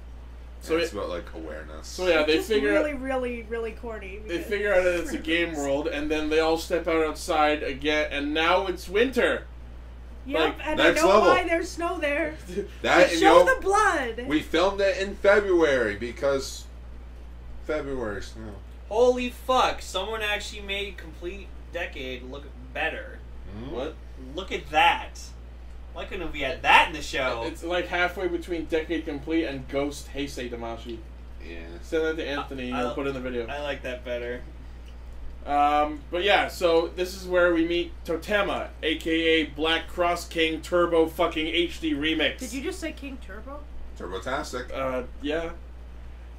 So it's it- about like awareness. So yeah, they Just figure really, out, really, really corny. they figure out that it's a game world, and then they all step out outside again, and now it's winter. Yep, like, and I know level. why there's snow there. <laughs> that show you know, the blood. we filmed it in February because February snow. Holy fuck! Someone actually made complete decade look better. What? Look at that. Why couldn't we had that in the show? It's like halfway between Decade Complete and Ghost Heisei Damashi. Yeah. Send that to Anthony, and I'll- he'll put it in the video. I like that better. Um, but yeah, so this is where we meet Totema, aka Black Cross King Turbo fucking HD Remix. Did you just say King Turbo? Turbotastic. Uh, yeah.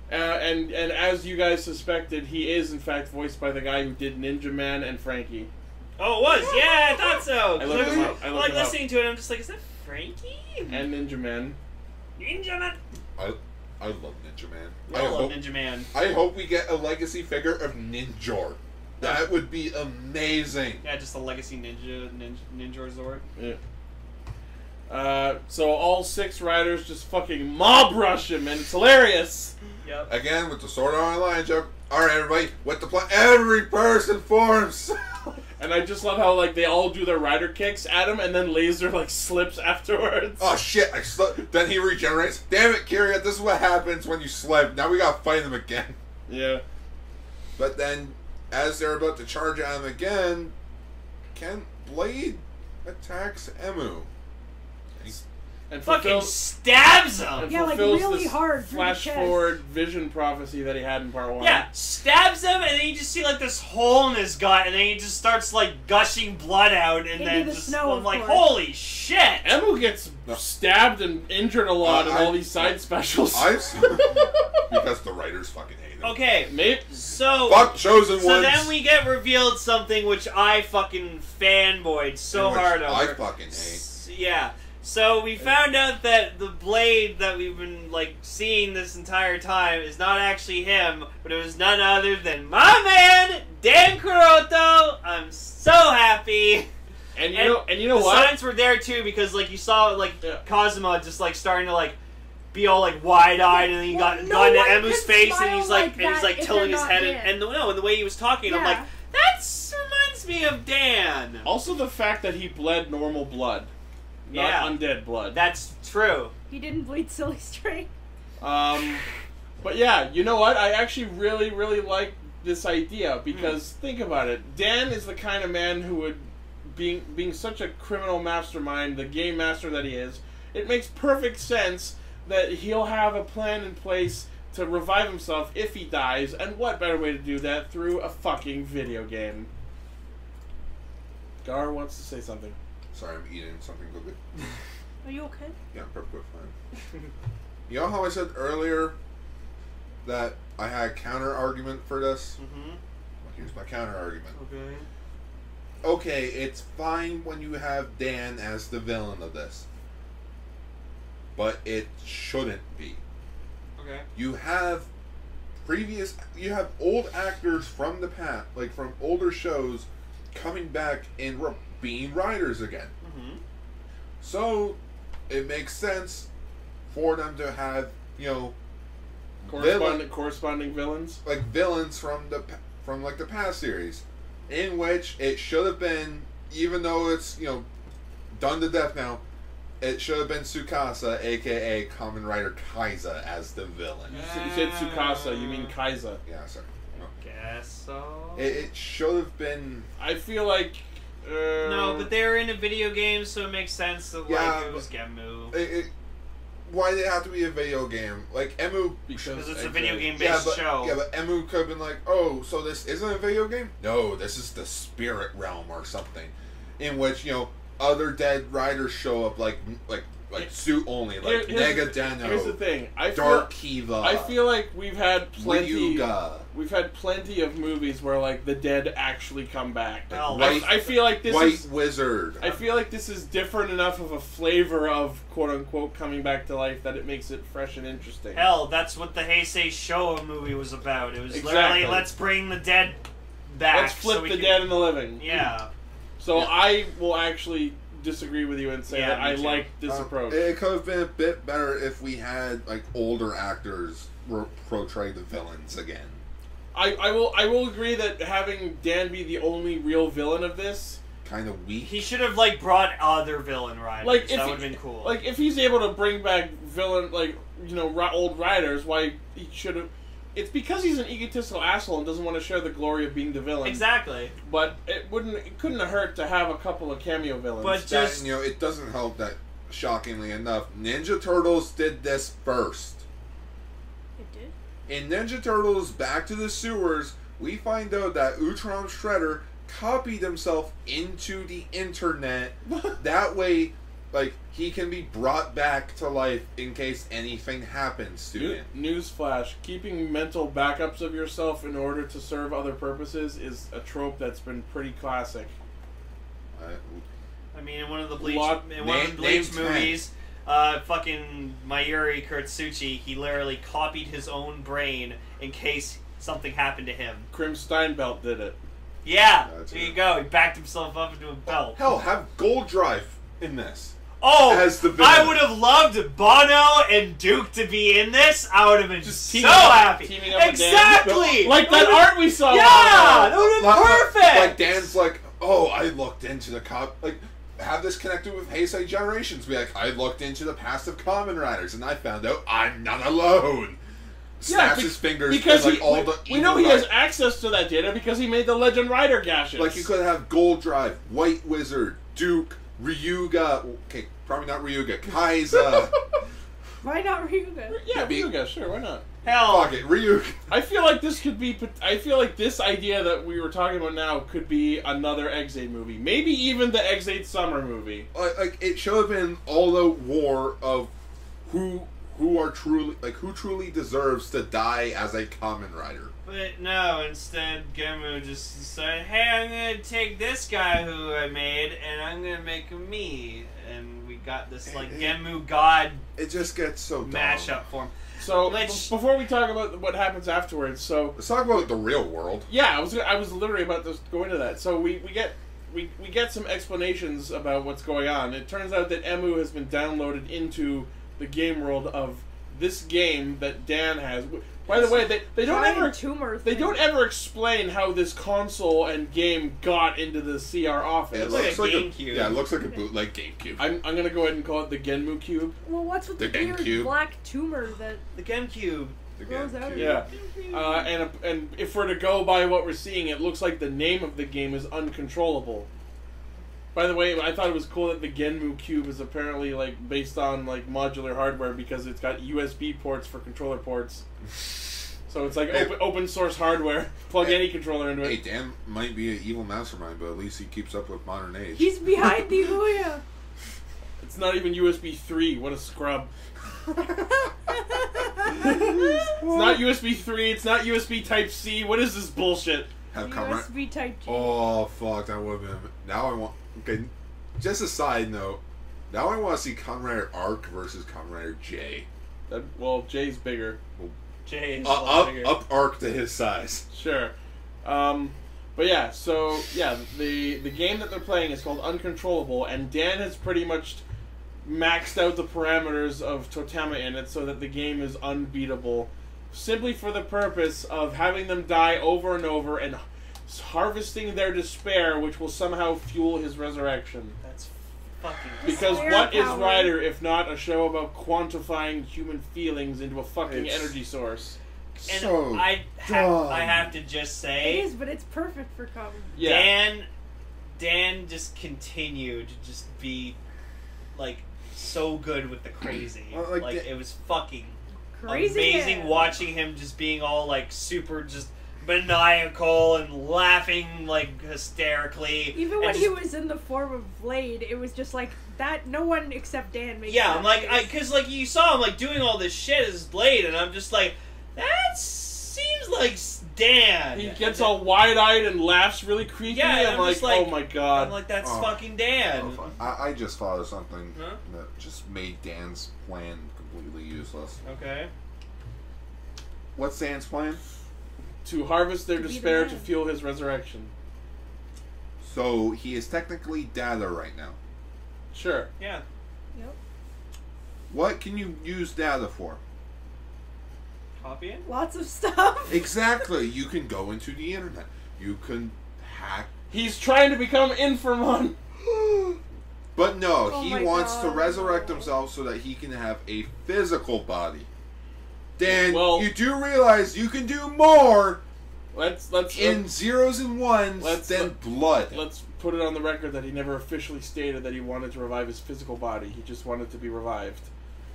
Uh, and and as you guys suspected, he is in fact voiced by the guy who did Ninja Man and Frankie. Oh, it was. Yeah, I thought so. I looked him up. I looked like him up. listening to it, I'm just like, is that Frankie? And Ninja Man. Ninja Man. I I love Ninja Man. I I love hope Ninja Man. I hope we get a legacy figure of Ninjor. That would be amazing. Yeah, just a legacy ninja, ninja, ninja Zord. Yeah. Uh, so all six riders just fucking mob rush him, and it's hilarious. Yep. Again with the Sword Art Online joke. All right, everybody, with the plan, every person forms. <laughs> And I just love how like they all do their rider kicks at him, and then Lazer like slips afterwards. oh shit! I slipped. Then he regenerates. Damn it, Kiria! This is what happens when you slip. Now we gotta fight him again. Yeah. But then, as they're about to charge at him again, Ken Blade attacks Emu. And Fucking stabs him. and Yeah, like, really this hard through the flash chest. forward vision prophecy that he had in part one. Yeah, stabs him, and then you just see like this hole in his gut, and then he just starts like gushing blood out, and Into then the just snow, I'm like, course. holy shit! Emu gets stabbed and injured a lot Uh, in I- all these side <laughs> specials. I've seen <laughs> because the writers fucking hate him. Okay, Maybe so Fuck chosen so ones. then we get revealed something which I fucking fanboyed so which hard over. I fucking hate. S- Yeah. So we found out that the blade that we've been like seeing this entire time is not actually him, but it was none other than my man Dan Kuroto. I'm so happy. and you And know and you know the what? signs were there too because like you saw like Yeah. Kazuma just like starting to like be all like wide eyed, and then he Well, got no got into Emu's face, and he's like, like and he's like tilting his not head, and, and the, no, and the way he was talking, I'm like, that reminds me of Dan. Also, the fact that he bled normal blood, not Yeah. undead blood. That's true. He didn't bleed silly string. Um, but yeah, you know what? I actually really, really like this idea because think about it. Dan is the kind of man who would, being being such a criminal mastermind, the game master that he is, it makes perfect sense that he'll have a plan in place to revive himself if he dies. And what better way to do that through a fucking video game? Gar wants to say something. Sorry, I'm eating something good. Are you okay? Yeah, I'm perfectly fine. <laughs> you know how I said earlier that I had a counter argument for this? Mm-hmm. Well, here's my counter argument. Okay. Okay, it's fine when you have Dan as the villain of this, but it shouldn't be. Okay. You have previous, you have old actors from the past, like from older shows, coming back and re- being riders again. Mm-hmm. So it makes sense for them to have, you know, Corresponding corresponding villains. like villains from the from like the past series, in which it should have been, even though it's you know done to death now, it should have been Sukasa, aka Kamen Rider Kaixa, as the villain. You said- you said Tsukasa, you mean Kaixa. Yeah, sorry. No. Guess so. It, it should have been. I feel like. Uh, no, but they were in a video game, so it makes sense that Yeah, like it was Genmu. It, it, why did it have to be a video game? Like Emu. Because it's a video game Yeah, based but show. yeah, but Emu could have been like, "Oh, so this isn't a video game? No, this is the spirit realm or something." In which you know other dead riders show up, like like like suit only, like Here- here's, Nega the, here's the thing. I feel, Dark Kiva, I feel like we've had plenty. Ryuga, We've had plenty of movies where like the dead actually come back. Hell, I, White- I feel like this White is. Wizard. I feel like this is different enough of a flavor of quote unquote coming back to life that it makes it fresh and interesting. Hell, that's what the Heisei Showa movie was about. It was Exactly. literally let's bring the dead back. Let's flip so we the can- dead and the living. Yeah. So Yeah. I will actually disagree with you and say Yeah, that I too. like this Um, approach. It could have been a bit better if we had like older actors re- portray the villains again. I, I will I will agree that having Dan be the only real villain of this, Kind of weak. He should have like brought other villain riders. like if that would have been cool. Like if he's able to bring back villain like you know ri- old riders, why he should have. It's because he's an egotistical asshole and doesn't want to share the glory of being the villain. exactly. But it wouldn't. It couldn't hurt to have a couple of cameo villains. But that, just you know, it doesn't help that shockingly enough, Ninja Turtles did this first. It did. In Ninja Turtles Back to the Sewers, we find out that Utrom Shredder copied himself into the internet. <laughs> that way, like, he can be brought back to life in case anything happens to New- him. Newsflash: Keeping mental backups of yourself in order to serve other purposes is a trope that's been pretty classic. Uh, I mean, in one of the Bleach, Lot- in one of Name- the Bleach name movies, uh, fucking Mayuri Kurotsuchi, he literally copied his own brain in case something happened to him. Krim Steinbelt did it. Yeah, That's there it. you go. He backed himself up into a belt. hell, have Gold Drive in this. Oh, As the villain. I would have loved Banno and Duke to be in this. I would have been Just so up- happy. teaming up with Dan. exactly, Like It that would've- art we saw. Yeah, that would have been perfect. Like Dan's like, oh, I looked into the cop. Like, have this connected with Heisei Generations. Be like, I looked into the past of Kamen Riders, and I found out I'm not alone. Snaps be- his fingers because like he, all we, the. we know evil he has access to that data because he made the Legend Rider gashes. Like you could have Gold Drive, White Wizard, Duke, Ryuga. Okay, probably not Ryuga. <laughs> Kaixa. Why not Ryuga? yeah, be- Ryuga, sure, why not? Hell, Fuck it, Ryuga. I feel like this could be. I feel like this idea that we were talking about now could be another Ex-Aid movie. Maybe even the Ex-Aid summer movie. Like, like it should have been all the war of who who are truly like who truly deserves to die as a Kamen Rider. But no, instead Genmu just decided, hey, I'm gonna take this guy who I made and I'm gonna make him me. And we got this like Genmu God It just gets so dumb. mashup for him. So Which- b- before we talk about what happens afterwards, so Let's talk about the real world. yeah, I was I was literally about to go into that. So we, we get we, we get some explanations about what's going on. It turns out that Emu has been downloaded into the game world of this game that Dan has. By the way, they, they don't ever tumor. they thing. don't ever explain how this console and game got into the CR office. It looks a like a GameCube. yeah, it looks like a bootleg GameCube. I'm, I'm gonna go ahead and call it the Genmu Cube. Well, what's with the, The weird GameCube. black tumor that The GameCube. The grows out? of Yeah. Uh, and and if we're to go by what we're seeing, it looks like the name of the game is uncontrollable. By the way, I thought it was cool that the Genmu Cube is apparently like based on like modular hardware because it's got USB ports for controller ports. <laughs> So it's like Hey. open, open source hardware. <laughs> Plug Hey. any controller into it. Hey, it. Dan might be an evil mastermind, but at least he keeps up with modern age. He's behind the <laughs> Ouya. It's not even USB three. What a scrub! It's not USB three. It's not USB Type C. What is this bullshit? Have Kamen USB Type G. Oh fuck, that would have been. Now I want. Okay, just a side note. Now I want to see Kamen Rider Arc versus Kamen Rider J. That, well, Jay's bigger. Jay is Uh, a lot up, bigger. up Arc to his size. Sure. Um, but yeah, so yeah, the the game that they're playing is called Uncontrollable, and Dan has pretty much maxed out the parameters of Totema in it so that the game is unbeatable, simply for the purpose of having them die over and over and harvesting their despair, which will somehow fuel his resurrection. That's fucking. Because Despair what is power. Rider if not a show about quantifying human feelings into a fucking It's- energy source? And So I have, dumb. I have to just say, is, but it's perfect for comedy. Yeah. Dan, Dan just continued to just be like so good with the crazy. Well, <clears throat> like like the- it was fucking Crazy. amazing man. watching him just being all like super just maniacal and laughing like hysterically. Even and when he was in the form of Blade, it was just like that. No one except Dan makes. Yeah, that I'm like, I, face. cause like you saw him like doing all this shit as Blade, and I'm just like, that seems like Dan. He gets all wide eyed and laughs really creepy. Yeah, I'm, I'm like, just like- oh my god. I'm like, that's Oh. fucking Dan. Oh, I, I just thought of something Huh? that just made Dan's plan completely useless. Okay. What's Dan's plan? To harvest their To be the despair to fuel his resurrection. So he is technically Data right now. Sure. Yeah. Yep. What can you use Data for? Copying? Lots of stuff. <laughs> Exactly. you can go into the internet. You can hack. He's trying to become Infermon. <gasps> But no, Oh he my wants to resurrect himself so that he can have a physical body. Dan, Well- you do realize you can do more Let's let's in zeros and ones Let's- than let- blood. let's put it on the record that he never officially stated that he wanted to revive his physical body. He just wanted to be revived.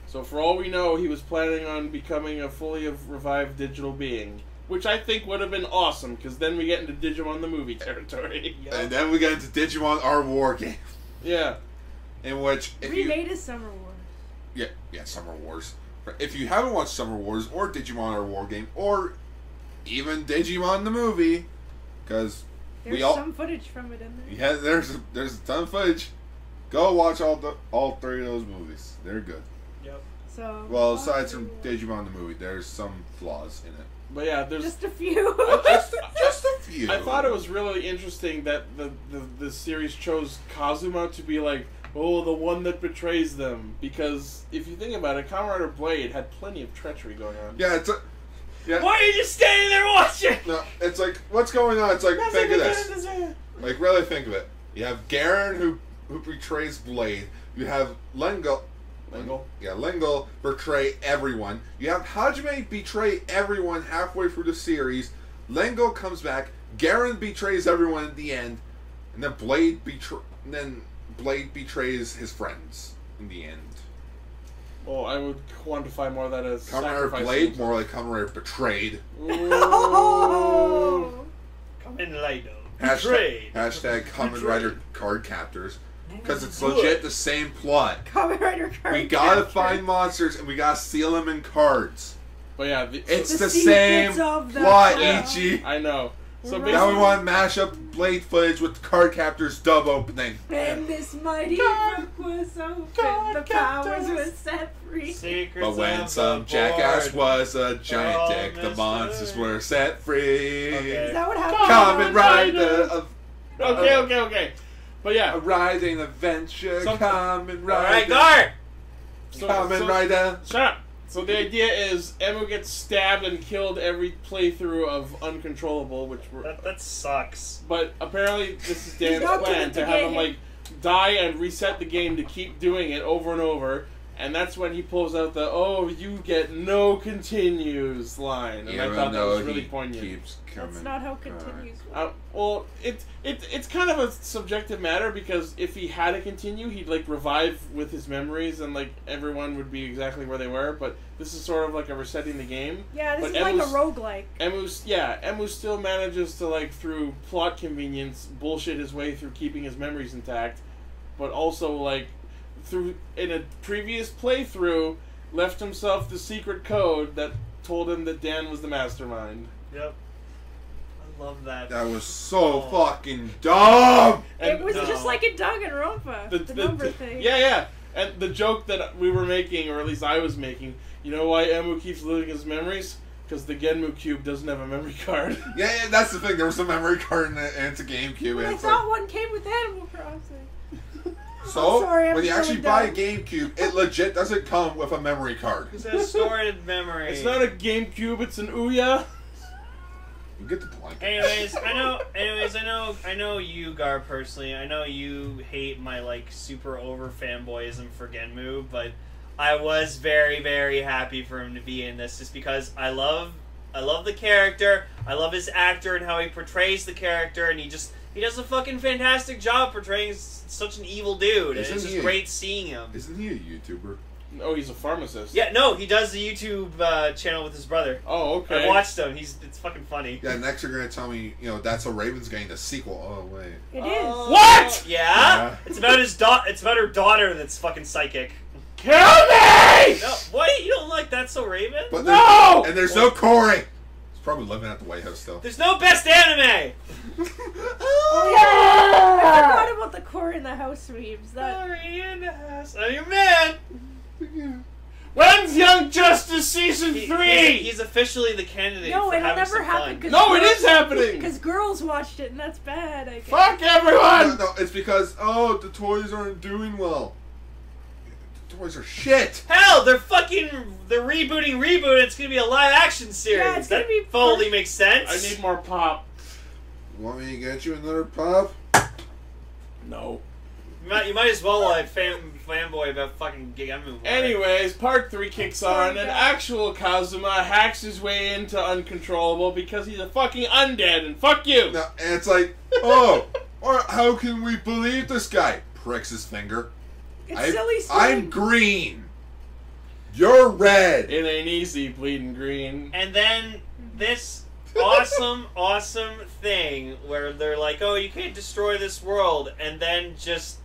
So for all we know, he was planning on becoming a fully revived digital being, which I think would have been awesome because then we get into Digimon the movie <laughs> territory. And then we get into Digimon our War game, yeah. in which if you Remade as Summer Wars. yeah yeah Summer Wars. If you haven't watched Summer Wars or Digimon Our War game or even Digimon the movie, because We all- some footage from it in there. yeah, there's a, there's a ton of footage. Go watch all the all three of those movies. They're good. Yep. So. Well, aside from Digimon the movie, there's some flaws in it. But yeah, there's Just a few. <laughs> Just a, just a few. I thought it was really interesting that the, the, the series chose Kazuma to be like, oh, the one that betrays them. Because if you think about it, Comrade Blade had plenty of treachery going on. Yeah, it's a, yeah. Why are you just standing there watching? No, it's like what's going on? It's like think of this. Like really think of it. You have Garren who who betrays Blade. You have Leangle. Leangle? Yeah, Leangle betray everyone. You have Hajime betray everyone halfway through the series. Leangle comes back. Garren betrays everyone at the end, and then Blade betray. And then Blade betrays his friends in the end. Well, I would quantify more of that as Kamen Rider Blade more like Kamen Rider betrayed. oh. <laughs> Come in later. Hashtag, Betrayed. hashtag Kamen Betrayed. Rider Cardcaptors. Because it's legit the same plot. <laughs> Kamen Rider card We gotta capture. find monsters and we gotta seal them in cards. But yeah, the, It's The the, same plot, card. Ichi. I know. So Right. Now we want to mash up Blade footage with Cardcaptors dub opening. And this mighty God- book was open. God the powers captors. were set free. Secrets But when some the jackass was a giant dick, the monsters were set free. Okay. Is that what happened? Kamen Rider of okay, okay, okay. But yeah. a yeah, riding adventure. Some- Kamen All right, Rider. guard. so, Kamen so- Rider. Shut up. So the idea is Emu gets stabbed and killed every playthrough of Uncontrollable, which were, That, that sucks. but apparently this is Dan's not plan good at to have him like die and reset the game to keep doing it over and over. And that's when he pulls out the "Oh, you get no continues" line, and I thought that was really he poignant. keeps coming. That's not how back. continues. work. Uh, well, it, it it's kind of a subjective matter because if he had to continue, he'd like revive with his memories and like everyone would be exactly where they were. But this is sort of like a resetting the game. Yeah, this But is like Emu's- a roguelike. Emu's yeah, Emu still manages to like through plot convenience bullshit his way through keeping his memories intact, but also like through in a previous playthrough left himself the secret code that told him that Dan was the mastermind. Yep. I love that. That was so Oh. fucking dumb. it was no. just like a dug in Danganronpa, the, number thing. Yeah, yeah. And the joke that we were making, or at least I was making, you know why Emu keeps losing his memories? Because the Genmu Cube doesn't have a memory card. Yeah, yeah, that's the thing. There was a memory card in it, and it's a GameCube. But And I it's thought like, one came with Animal Crossing. So sorry, I'm when you actually buy a. GameCube, it legit doesn't come with a memory card. It says stored memory. it's not a GameCube, it's an Ouya. You get the point. Anyways, I know. Anyways, I know. I know you, Gar, personally. I know you hate my like super over fanboyism for Genmu, but I was very, very happy for him to be in this, just because I love, I love the character. I love his actor and how he portrays the character, and he just he does a fucking fantastic job portraying s- such an evil dude. And Isn't it's he just a- great seeing him. Isn't he a YouTuber? Oh, he's a pharmacist. Yeah, no, he does the YouTube uh, channel with his brother. Oh, okay. I watched him. He's it's fucking funny. Yeah, next you're gonna tell me, you know, that's So Raven's getting the sequel. Oh wait. It is. Oh, What? Yeah? Yeah. It's about his da- It's about her daughter that's fucking psychic. Kill me! No, what? You don't like that so Raven? But No! there's- And there's no Corey. He's probably living at the White House still. There's no best anime. oh, <laughs> yeah! I forgot about the Cory in the House memes. That Sorry, in the house. I'm your man. When's Young Justice season He- three? He's, he's officially the candidate no, for it'll never some happen. Cause no, it girls- is happening. <laughs> Because girls watched it, and that's bad. I guess. Fuck No, everyone. no, it's because oh the toys aren't doing well. The toys are shit. Hell, they're fucking. They're rebooting reboot. It's gonna be a live action series. Yeah, it's gonna that be fully first- makes sense. I need more pop. You want me to get you another pop? No. You might, you might as well like fan, fanboy about fucking Gigamu. more. Anyways, part three kicks on, and God. actual Kazuma hacks his way into Uncontrollable because he's a fucking undead, and fuck you! No, and it's like, oh, <laughs> or how can we believe this guy? Pricks his finger. It's I, silly. I'm green. You're red. It ain't easy bleeding green. And then this <laughs> awesome, awesome thing where they're like, "Oh, you can't destroy this world," and then just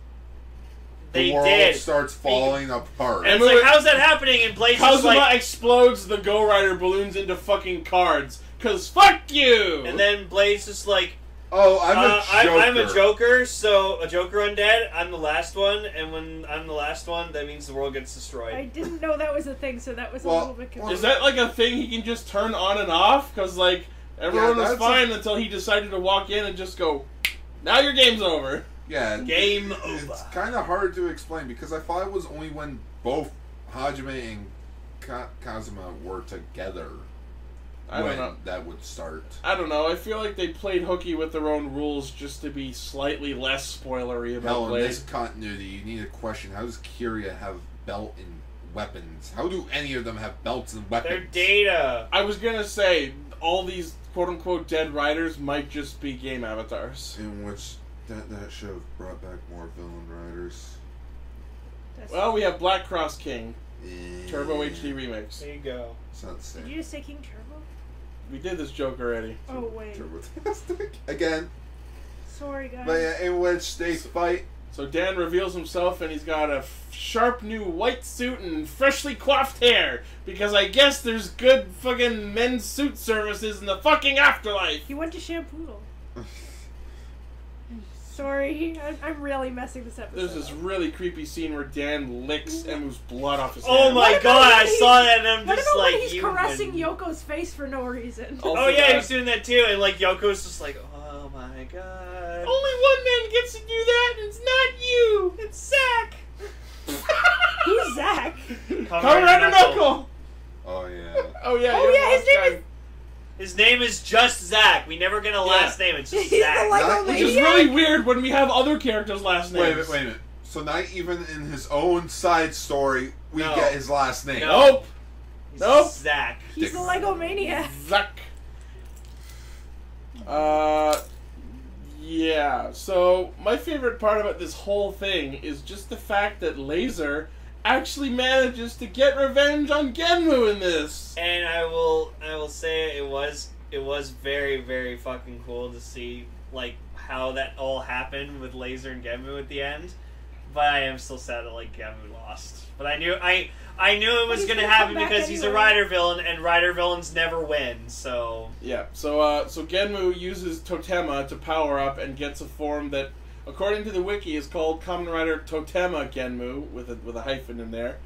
they the world did. starts falling apart. And it's like, how's that happening? And Blade is Kazuma like, explodes the Go Rider balloons into fucking cards, cause fuck you! and then Blade is like, oh, I'm uh, a I'm, joker. I'm a Joker, so a Joker undead. I'm the last one, and when I'm the last one, that means the world gets destroyed. I didn't know that was a thing, so that was a little bit confusing. Is that like a thing he can just turn on and off? Cause like everyone Yeah, was that's fine until he decided to walk in and just go, now your game's over. Yeah, Game it's over. It's kind of hard to explain because I thought it was only when both Hajime and Ka- Kazuma were together I when don't know. that would start. I don't know. I feel like they played hooky with their own rules just to be slightly less spoilery about Hell, in Blade. this continuity, you need a question: How does Kiria have belt and weapons? How do any of them have belts and weapons? Their data. I was gonna say all these quote unquote dead riders might just be game avatars. In which that that should have brought back more villain riders. That's- Well, we have Black Cross King Eh, Turbo HD remix. There you go. It's not the Did you just say King Turbo? We did this joke already. Oh wait, Turbo <laughs> again, sorry guys. but yeah, in which they fight. So Dan reveals himself and he's got a f- sharp new white suit and freshly coiffed hair because I guess there's good fucking men's suit services in the fucking afterlife. He went to Shampoo. <laughs> Sorry, I'm, I'm really messing this up. There's this really creepy scene where Dan licks Emu's blood off his face. Oh hand. my What about god, when I he's- saw that and I'm What just about like, when he's you caressing would- Yoko's face for no reason? Oh, Oh yeah, God. he's doing that too, and like Yoko's just like, oh my god. Only one man gets to do that, and it's not you. it's Zack. Who's Zach? Kamen Rider Knuckle. Oh yeah. Oh yeah. Oh, you're yeah, the his name last is- guy. His name is just Zach. We never get a last name. It's just <laughs> He's Zach. the Lego Not- Which is maniac. really weird when we have other characters' last names. Wait a minute, wait a minute. So not even in his own side story we No. get his last name. No. Nope. He's Nope. Zach. He's the Lego maniac. Zuck. Uh, yeah. So my favorite part about this whole thing is just the fact that Lazer actually manages to get revenge on Genmu in this. And I will, I will say it was, it was very, very fucking cool to see like how that all happened with Lazer and Genmu at the end. But I am still sad that like Genmu lost. But I knew, I, I knew it was he's gonna, gonna happen come back because he's a rider villain, and rider villains never win. So Yeah. So uh, so Genmu uses Totema to power up and gets a form that, according to the wiki, is called Kamen Rider Totema Genmu with a with a hyphen in there.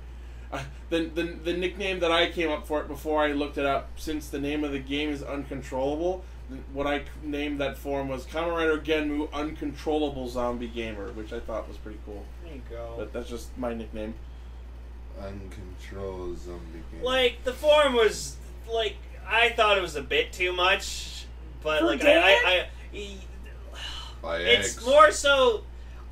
Uh, the, the the nickname that I came up for it before I looked it up, since the name of the game is uncontrollable. What I named that form was Kamen Rider Genmu Uncontrollable Zombie Gamer, which I thought was pretty cool. there you go. But that's just my nickname. Uncontrolled zombie Gamer. like the form was like I thought it was a bit too much, but For like Dan? I, I, I By it's eggs. more so.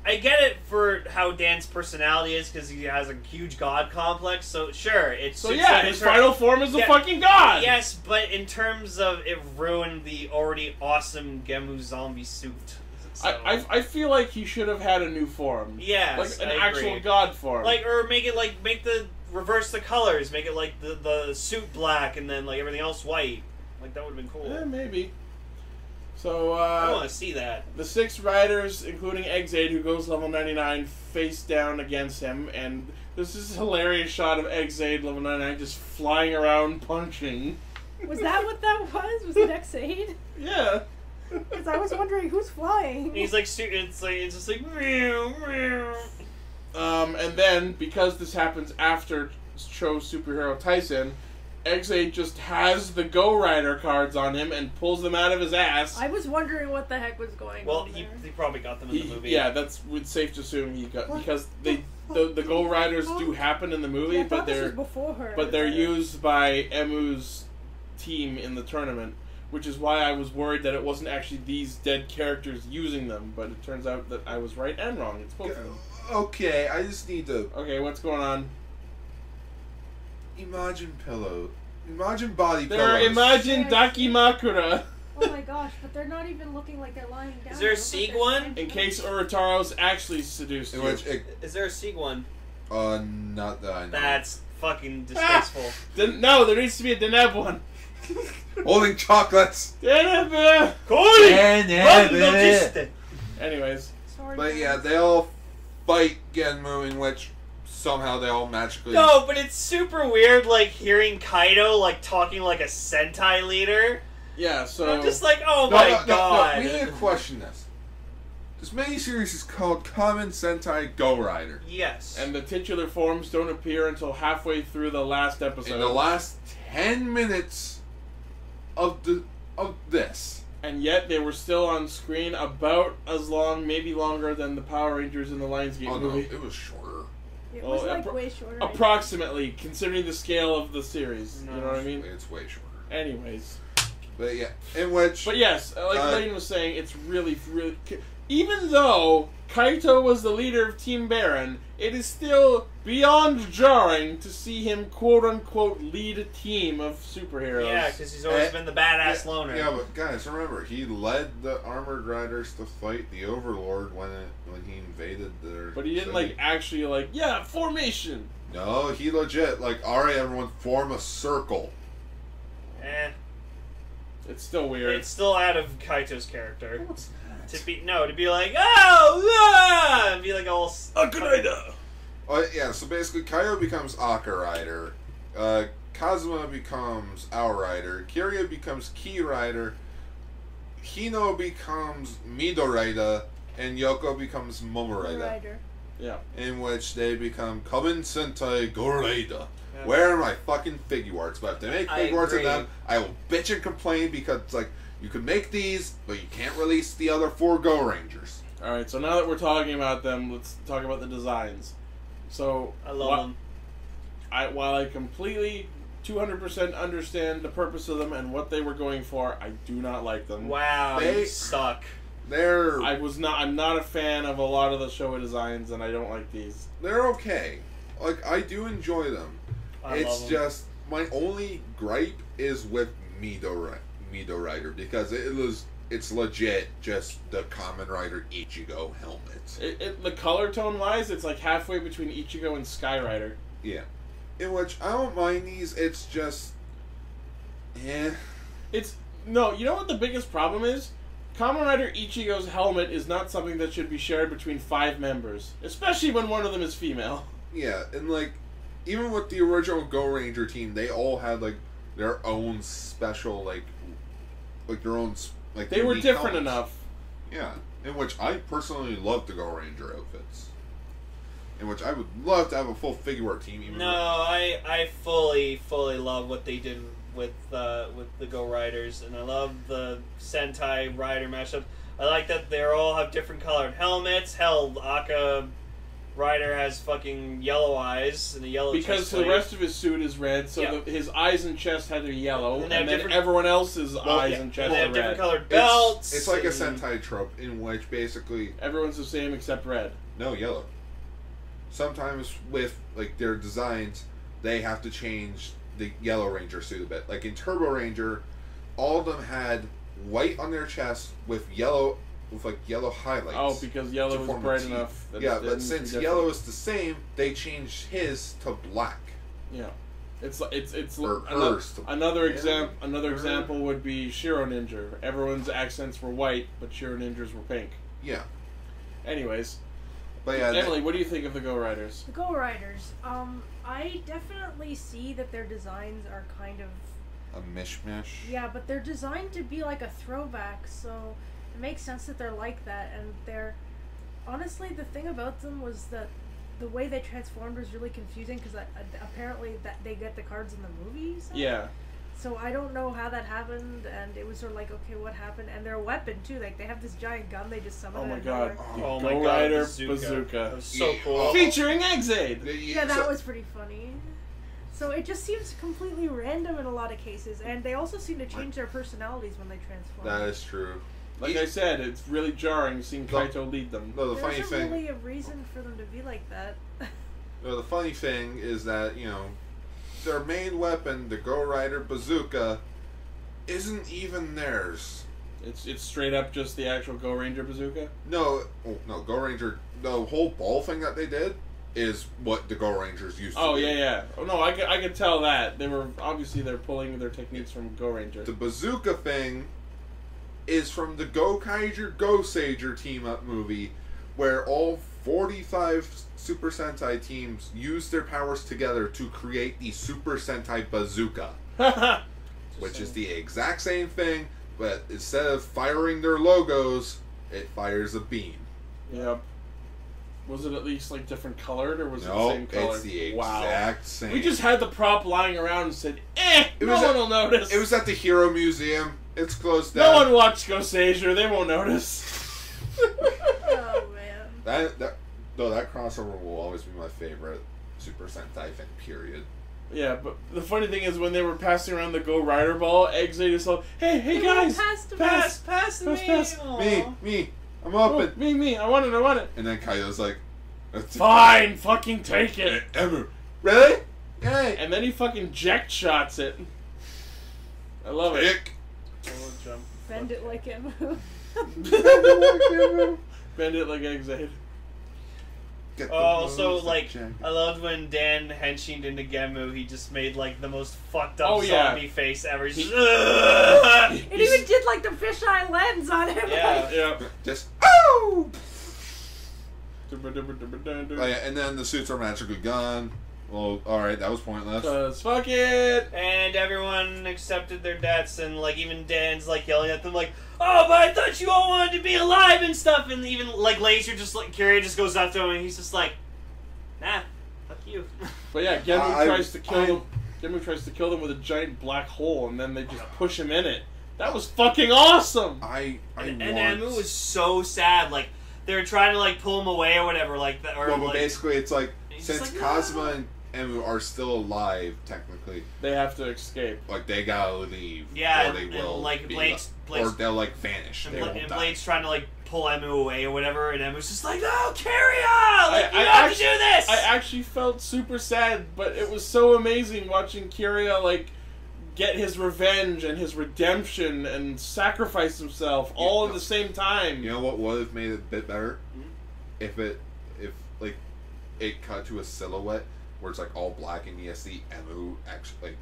I get it for how Dan's personality is because he has a huge god complex. So sure, it's So it's yeah, his ter- final form is a Yeah. fucking god. Yes, but in terms of it ruined the already awesome Genmu zombie suit. So, I, I, I feel like he should have had a new form. Yeah, like an I actual god form. like or make it like make the reverse the colors, make it like the the suit black and then like everything else white. Like that would have been cool. Yeah, maybe. So I uh, want to see that. the six riders, including Ex-Aid, who goes level ninety nine, face down against him, and this is a hilarious shot of Ex-Aid level ninety nine just flying around punching. Was that what that was? Was it Ex-Aid? Yeah. Because I was wondering who's flying. And he's like, su- it's like, it's just like, meow, meow. Um, and then because this happens after show superhero Taisen, Ex-Aid just has the Go Rider cards on him and pulls them out of his ass. I was wondering what the heck was going Well, on he, he probably got them in He- the movie. yeah, that's it's safe to assume he got What because they the the Go Riders do happen in the movie, Yeah, I but they're was before her. but they're used by Emu's team in the tournament, which is why I was worried that it wasn't actually these dead characters using them. But it turns out that I was right and wrong. It's both of them. Okay, I just need to Okay, what's going on? imagine pillow. Imagine body There, pillows. imagine Yes. Dakimakura. Oh my gosh, but they're not even looking like they're lying down. Is there a They Sieg one? In case Urataro's actually seduced In you. which it, Is there a Sieg one? uh, not that I know. That's fucking disgraceful. Den- <laughs> no, there needs to be a Deneb one. <laughs> Holding chocolates. Deneb! Cool! Deneb. Anyways, Sorry, But guys. yeah, they all fight Genmu, in which somehow they all magically. No, but it's super weird, like hearing Kaido like talking like a Sentai leader. yeah. So I'm just like, oh No, my no, no, god. no, we need to question this. This miniseries is called Kamen Sentai GoRider. yes. and the titular forms don't appear until halfway through the last episode. In the last ten minutes of the of this, and yet they were still on screen about as long, maybe longer than the Power Rangers in the Lionsgate oh no, movie. it was shorter. It well, was like appro- way shorter. Approximately, considering the scale of the series. You know what I mean? It's way shorter. Anyways. But yeah, in which But yes, like Uh, Lane was saying, it's really, really. Even though Kaito was the leader of Team Baron, it is still beyond jarring to see him quote unquote lead a team of superheroes. yeah, because he's always Eh, been the badass yeah, loner. Yeah, but guys, remember he led the armored riders to fight the Overlord when it, when he invaded their. But he didn't city. like actually like yeah formation. No, he legit like all right, everyone form a circle. Eh, It's still weird. it's still out of Kaito's character. What's To be no, to be like, oh, ah, and be like all. s- Oh yeah, so basically Kaito becomes AkaRider, uh, Kazuma becomes Our Rider, Kiria becomes KiRider, Hino becomes Mido Rider, and Yoko becomes Momo The Rider. rider. yeah. In which they become Kamen Sentai GoRider. Yeah. Where are my fucking Figuarts? But if they make I Figuarts of them, I will bitch and complain because it's like you can make these, but you can't release the other four Gorangers. All right. So now that we're talking about them, let's talk about the designs. So I love wha- him. I while I completely 200% understand the purpose of them and what they were going for. I do not like them. Wow, They- you suck. They're I was not. I'm not a fan of a lot of the Showa designs, and I don't like these. they're okay. Like I do enjoy them. I it's love 'em. just my only gripe is with Mido Ri- Mido Rider because it was it's legit just the Kamen Rider Ichigo helmet. It, it, the color tone wise, it's like halfway between Ichigo and Sky Rider. Yeah. In which I don't mind these. It's just, yeah. It's no. You know what the biggest problem is? Kamen Rider Ichigo's helmet is not something that should be shared between five members, especially when one of them is female. Yeah, and like even with the original Goranger team, they all had like their own special like like their own like They were different helmets. enough. Yeah, in which I personally love the Goranger outfits. In which I would love to have a full Figuarts team. Even No, I I fully fully love what they did with uh, with the GoRiders, and I love the Sentai Rider mashup. I like that they all have different colored helmets. Hell, Aka Rider has fucking yellow eyes and a yellow Because chest the rest of his suit is red, so Yeah. the, his eyes and chest had to be yellow, And and, then everyone else's eyes Yeah, and and chest they are have different colored belts. It's, like a and- Sentai trope in which basically Everyone's the same except red. no yellow. Sometimes with like their designs, they have to change the Yellow Ranger suit a bit. Like in Turboranger, all of them had white on their chest with yellow with like yellow highlights. Oh, because yellow to was bright enough. That yeah, but since yellow is the same, they changed his to black. yeah, it's it's it's Or another, hers to- another Yeah. example. Another Her. example would be Shiro Ninja. Everyone's accents were white, but Shiro Ninjas were pink. Yeah, Anyways, but yeah, Emily, what do you think of the GoRiders? The GoRiders. Um, I definitely see that their designs are kind of a mishmash. yeah, but they're designed to be like a throwback, so it makes sense that they're like that. And they're honestly the thing about them was that the way they transformed was really confusing because uh, uh, apparently that they get the cards in the movies. Yeah, So I don't know how that happened, and it was sort of like, okay, what happened? And their weapon too, like they have this giant gun they just summon. Oh my of god, nowhere. the Oh my god, Rider bazooka. bazooka. So cool. featuring Ex-Aid. Yeah, that was pretty funny. So it just seems completely random in a lot of cases, and they also seem to change their personalities when they transform. That is true. Like I said, it's really jarring seeing No. Kaito lead them. No, the there funny isn't really a reason for them to be like that. <laughs> No, the funny thing is that you know their main weapon, the GoRider bazooka, isn't even theirs. It's it's straight up just the actual Goranger bazooka. No, oh, no, Goranger. The whole ball thing that they did is what the Go Rangers used to. Oh do. yeah, yeah. Oh no, I could, I could tell that they were obviously they're pulling their techniques from Goranger. The bazooka thing is from the Gokaiger Go Sager team up movie, where all 45 Super Sentai teams use their powers together to create the Super Sentai bazooka. <laughs> which is the exact same thing, but instead of firing their logos, it fires a beam. Yep. Was it at least like different colored, or was it the same color? it's the wow. exact same. We just had the prop lying around and said, "Eh, It no was one at- will notice." It was at the Hero Museum. It's closed down. no one watched Goseiger. They won't notice. oh man. That that no, that crossover will always be my favorite Super Sentai thing. Period. yeah, but the funny thing is when they were passing around the Go Rider ball, Ex-Aid is like, "Hey, hey Hey, guys, pass to pass, pass, pass Pass, me. pass. Me, me, I'm Oh, open. me, me, I want it, I want it." And then Kaito's like, Fine, fucking take it. Eh, ever. Really? Yay. And then he fucking jack shots it. I love it. Dick. Jump. Bend it like him. <laughs> Bend it like Ex-Aid. Get Oh, also, like, I loved when Dan henshined into Genmu, he just made, like, the most fucked up Oh, yeah. zombie face ever. He's He- just, <laughs> it even did like the fisheye lens on him. Yeah. like- Yeah. Just oh. Oh, yeah, and then the suits are magically gone. Well, all right, that was pointless. fuck it. and everyone accepted their deaths, and, like, even Dan's, like, yelling at them, like, oh, but I thought you all wanted to be alive and stuff, and even, like, Lazer just, like, Kiria just goes up to him, and he's just like, nah, fuck you. <laughs> But yeah, Genmu I- tries to kill I- them. Genmu tries to kill them with a giant black hole, and then they just push him in it. That was fucking awesome. I I and want. and Emu was so sad, like, they were trying to, like, pull him away or whatever, like, that, or, Well, but like, basically, it's like He's since like, Cosmo "No." and, Emu are still alive technically. They have to escape. Like they gotta leave, Yeah, or they and- will and, like, be Blade's- Blade's- or they'll like vanish. And, They Bla- won't and die. Blade's trying to like pull Emu away or whatever, and Emu's just like, "No, Kiria! Like, I- you I have actu- to do this!" I actually felt super sad, but it was so amazing watching Kiria like get his revenge and his redemption and sacrifice himself all at the same time. You know what would have made it a bit better? Hmm? If it, if like, it cut to a silhouette where it's like all black and you see Emu, actually like,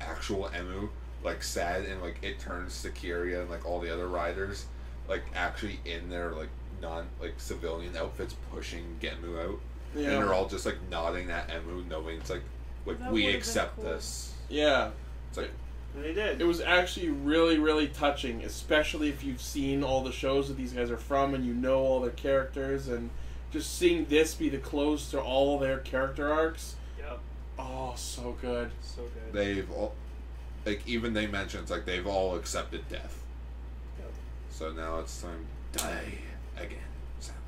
actual Emu, like sad and like it turns to Kiria and like all the other riders, like actually in their like non like civilian outfits pushing Genmu out, Yeah. and they're all just like nodding at Emu, knowing it's like like That we accept cool. this. yeah. It's like And they did. It was actually really, really touching, especially if you've seen all the shows that these guys are from and you know all their characters and just seeing this be the close to all their character arcs. Yep. Oh, so good. So good. they've all like even they mentioned it's like they've all accepted death. Yep. So now it's time to die again. Sadly,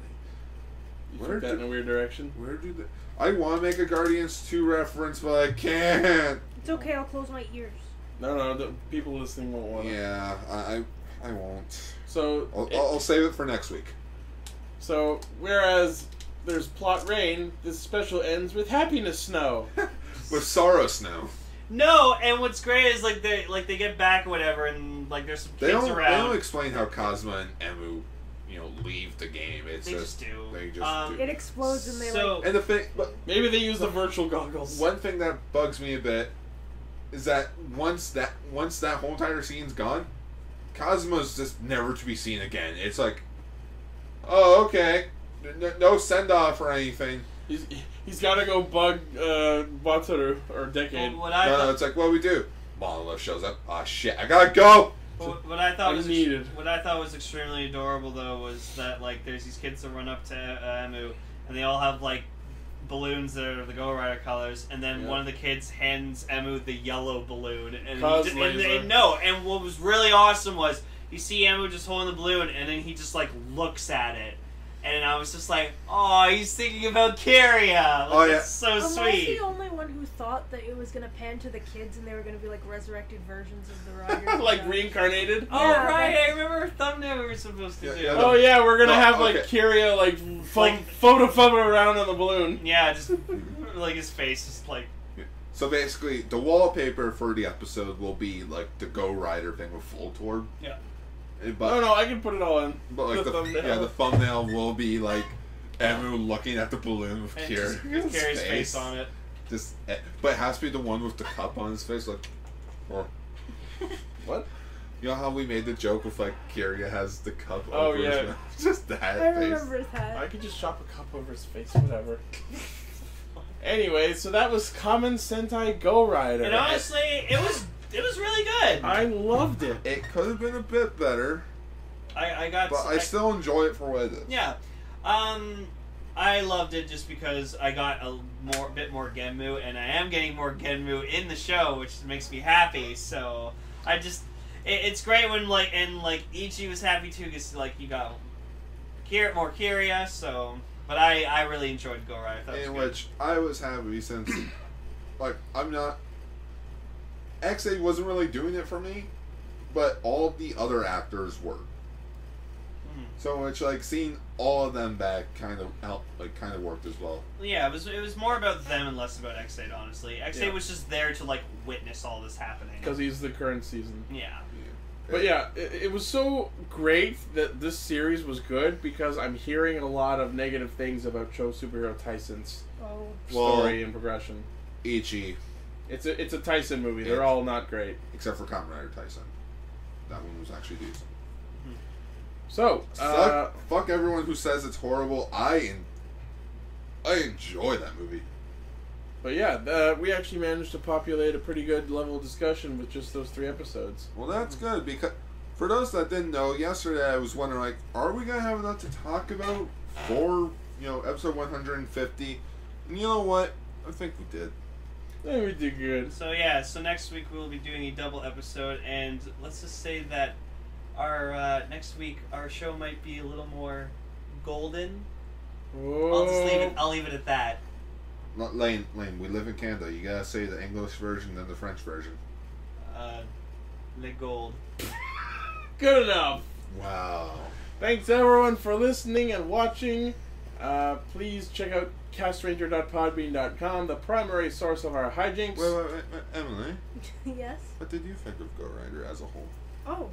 You Where took that did- in a weird direction. where do the I want to make a Guardians two reference, but I can't. It's okay. I'll close my ears. No, no, the people listening won't want it. Yeah, I I, I won't. So, I'll, it- I'll I'll save it for next week. So whereas there's plot rain, this special ends with happiness snow. <laughs> With sorrow snow, No, and what's great is like they like they get back or whatever, and like there's some they kids don't they don't explain how Cosma and Emu, you know, leave the game. It's They just, just do. they just Um, do. It explodes and they so like. And the thing, but Maybe they use the virtual goggles. One thing that bugs me a bit is that once that once that whole entire scene's gone, Cosmo's just never to be seen again. It's like, oh okay, no, no send off or anything. He's, he's got to go bug uh, Wataru or Decade. What I No, no, thought, it's like what we do. Monolith shows up. Ah shit, I gotta go. what, what I thought was ex- what I thought was extremely adorable though was that like there's these kids that run up to uh, Emu, and they all have like balloons that are the GoRider colors, and then Yeah. one of the kids hands Emu the yellow balloon, and, Cos he, and, Lazer. and no, and what was really awesome was you see Emu just holding the balloon, and then he just like looks at it. And I was just like, "Oh, he's thinking about Kiria. Like, Oh, yeah. that's so Am I sweet." the only one who thought that it was gonna pan to the kids and they were gonna be like resurrected versions of the riders? <laughs> like Yeah. reincarnated. Oh Yeah, right, but- I remember a thumbnail we were supposed to Yeah, do. yeah, Oh yeah, we're gonna No, have like okay. Kiria like, fo- Like- photo photo around on the balloon. Yeah, just like his face is like So basically, the wallpaper for the episode will be like the GoRider thing with full torb. Yeah. Eh, But no, no, I can put it all in. but like the the, thumbnail. yeah, the thumbnail will be like Emu looking at the balloon with and Kier, just with face on it. Just, eh, but it has to be the one with the cup on his face, like, or <laughs> What? you know how we made the joke with like Kiria has the cup. Oh, over his yeah. mouth? <laughs> just that I face. remember I could just chop a cup over his face, whatever. <laughs> anyway, so that was Kamen Sentai GoRider. And honestly, it was it was really good. I loved it. It could have been a bit better, I, I got but I still enjoy it for what it is. yeah. Um, I loved it just because I got a more bit more Genmu, and I am getting more Genmu in the show, which makes me happy. So I just it, it's great when like and like Ichi was happy too because like you got more Kiria. So, but I I really enjoyed GoRider. I thought it in was good. which I was happy since, <coughs> like, I'm not. Ex-Aid wasn't really doing it for me, but all the other actors were. Mhm. So it's like seeing all of them back kind of helped, like, kind of worked as well. Yeah, it was it was more about them and less about Ex-Aid, honestly. Ex-Aid Yeah. was just there to like witness all this happening. Because he's the current season. yeah. But yeah, it, it was so great that this series was good because I'm hearing a lot of negative things about Cho Superhero Taisen's Oh, Well- story and progression. Ichi, It's a it's a Taisen movie. They're all not great. except for Kamen Rider Taisen. That one was actually decent. So, uh, fuck, fuck everyone who says it's horrible. I en- I enjoy that movie. but yeah, uh, we actually managed to populate a pretty good level of discussion with just those three episodes. Well, that's good because for those that didn't know, yesterday I was wondering like, are we gonna have enough to talk about for you know episode 150? And you know what? I think we did. Yeah, we did good. So yeah, so next week we'll be doing a double episode, and let's just say that our uh, next week our show might be a little more golden. I'll just leave it. I'll leave it at that. L- Lane, Lane, we live in Canada. You gotta say the English version than the French version. Uh, Le Gold. <laughs> Good enough. Wow. Thanks everyone for listening and watching. Uh, please check out castranger.podbean.com, the primary source of our hijinks. Wait, wait, wait, wait, Emily, <laughs> yes. what did you think of GoRider as a whole? Oh,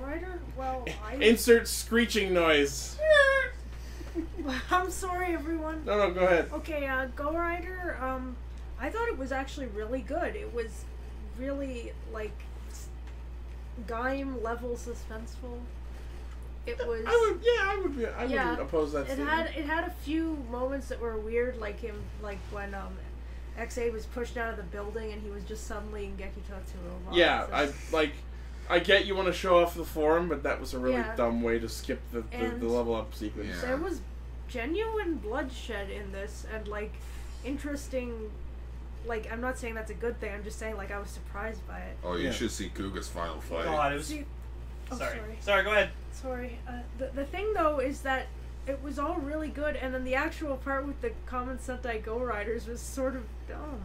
GoRider. Well, I. <laughs> Insert screeching noise. <laughs> I'm sorry, everyone. No, no, go ahead. Okay, uh, GoRider. Um, I thought it was actually really good. It was really like s- Gaim level suspenseful. It was. I would, yeah, I would, be, I Yeah, wouldn't oppose that. It statement. had it had a few moments that were weird, like him, like when um, Ex-Aid was pushed out of the building and he was just suddenly in Gekitotsu robot. Yeah, So- I like. I get you want to show off the form, but that was a really Yeah. dumb way to skip the, the, the level up sequence. Yeah. There was genuine bloodshed in this, and like interesting. Like I'm not saying that's a good thing. I'm just saying like I was surprised by it. Oh, you Yeah. should see Kuuga's final fight. God, it was. See, oh, sorry. sorry. sorry. Go ahead. Sorry. Uh, the the thing though is that it was all really good, and then the actual part with the Kamen Sentai GoRiders was sort of dumb.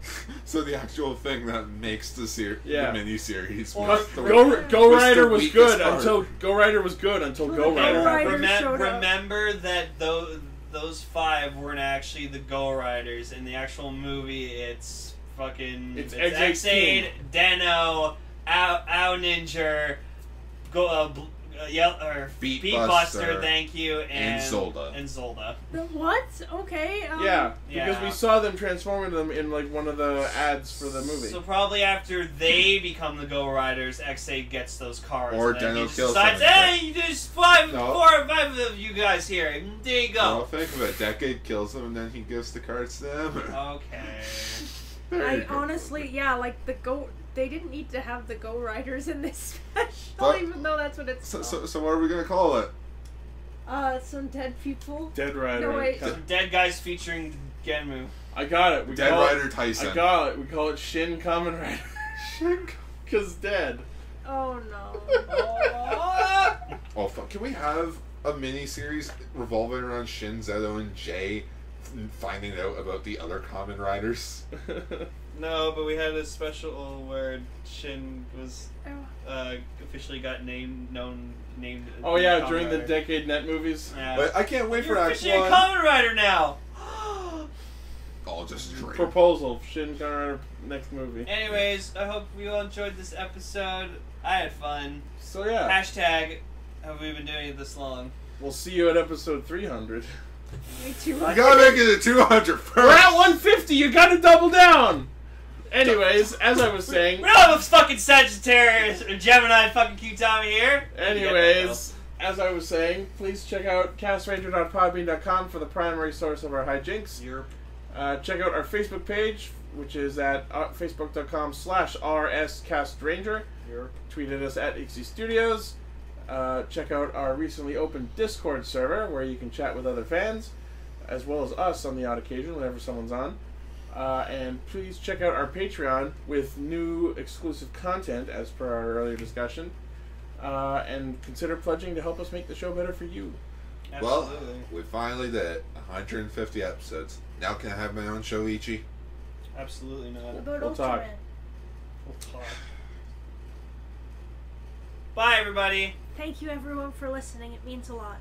<laughs> so the actual thing that makes the ser- Yeah. the mini series Well, was the Go Go was the Rider was weakest good part. until GoRider was good until Well, Go Rider. GoRider- Remem- showed up. remember that those those five weren't actually the GoRiders. In the actual movie, it's fucking It's it's X-18. Ex-Aid, Den-O, Ow, Ow Ninja, Go uh, bl- uh, Yell or Beat Beatbuster, Buster, thank you, and, and Zolda. and Zolda. The what? Okay. Um, Yeah, because Yeah. we saw them transforming them in like one of the ads for the movie. So probably after they become the Go Riders, Ex-Aid gets those cars. Or and then he just kills decides, them. hey, there's five, No. four or five of you guys here. There you Well, go. think of it. Decade kills them, and then he gives the cards to them. Okay. <laughs> There I honestly, yeah, like the Go. They didn't need to have the GoRiders in this <laughs> special, But- even though that's what it's So, called. so, so what are we gonna call it? uh, some dead people. Dead Rider. No, wait. Some dead guys featuring Genmu. I got it. We Dead call Rider It, Taisen. I got it. We call it Shin Kamen Rider. <laughs> Shin. Cause dead. Oh no. <laughs> Oh fuck! Can we have a mini series revolving around Shin, Zeto, and Jay finding out about the other Kamen riders? No, but we had a special where Shin was Oh. uh, officially got named, known, named. oh yeah, Kamen during the Decade Net movies. Yeah. But I can't wait for You're Act officially a One. Kamen Rider now. <gasps> All just dream. Proposal. Shin Kamen Rider next movie. Anyways, I hope you all enjoyed this episode. I had fun. So yeah, Hashtag. Have we been doing it this long? we'll see you at episode 300. Me too. We gotta make it to 200 first. We're at 150. You gotta double down. Anyways, as I was saying, We don't have a fucking Sagittarius or Gemini fucking Kyutama here. Anyways, as I was saying, please check out castranger.podbean.com for the primary source of our hijinks. Europe. Uh, check out our Facebook page, which is at uh, facebook.com slash rscastranger. Europe. Tweet at us at IXI Studios. Uh, check out our recently opened Discord server, where you can chat with other fans, as well as us on the odd occasion whenever someone's on. Uh, and please check out our Patreon with new exclusive content, as per our earlier discussion. Uh, and consider pledging to help us make the show better for you. Well, we finally did it. 150 episodes. Now can I have my own show, Ichi? Absolutely not. What about We'll talk. We'll talk. Bye, everybody. Thank you everyone for listening. It means a lot.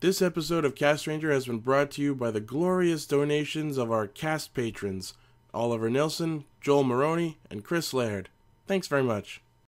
This episode of Castranger has been brought to you by the glorious donations of our cast patrons Oliver Nilsson, Joel Maroney, and Chris Laird. Thanks very much.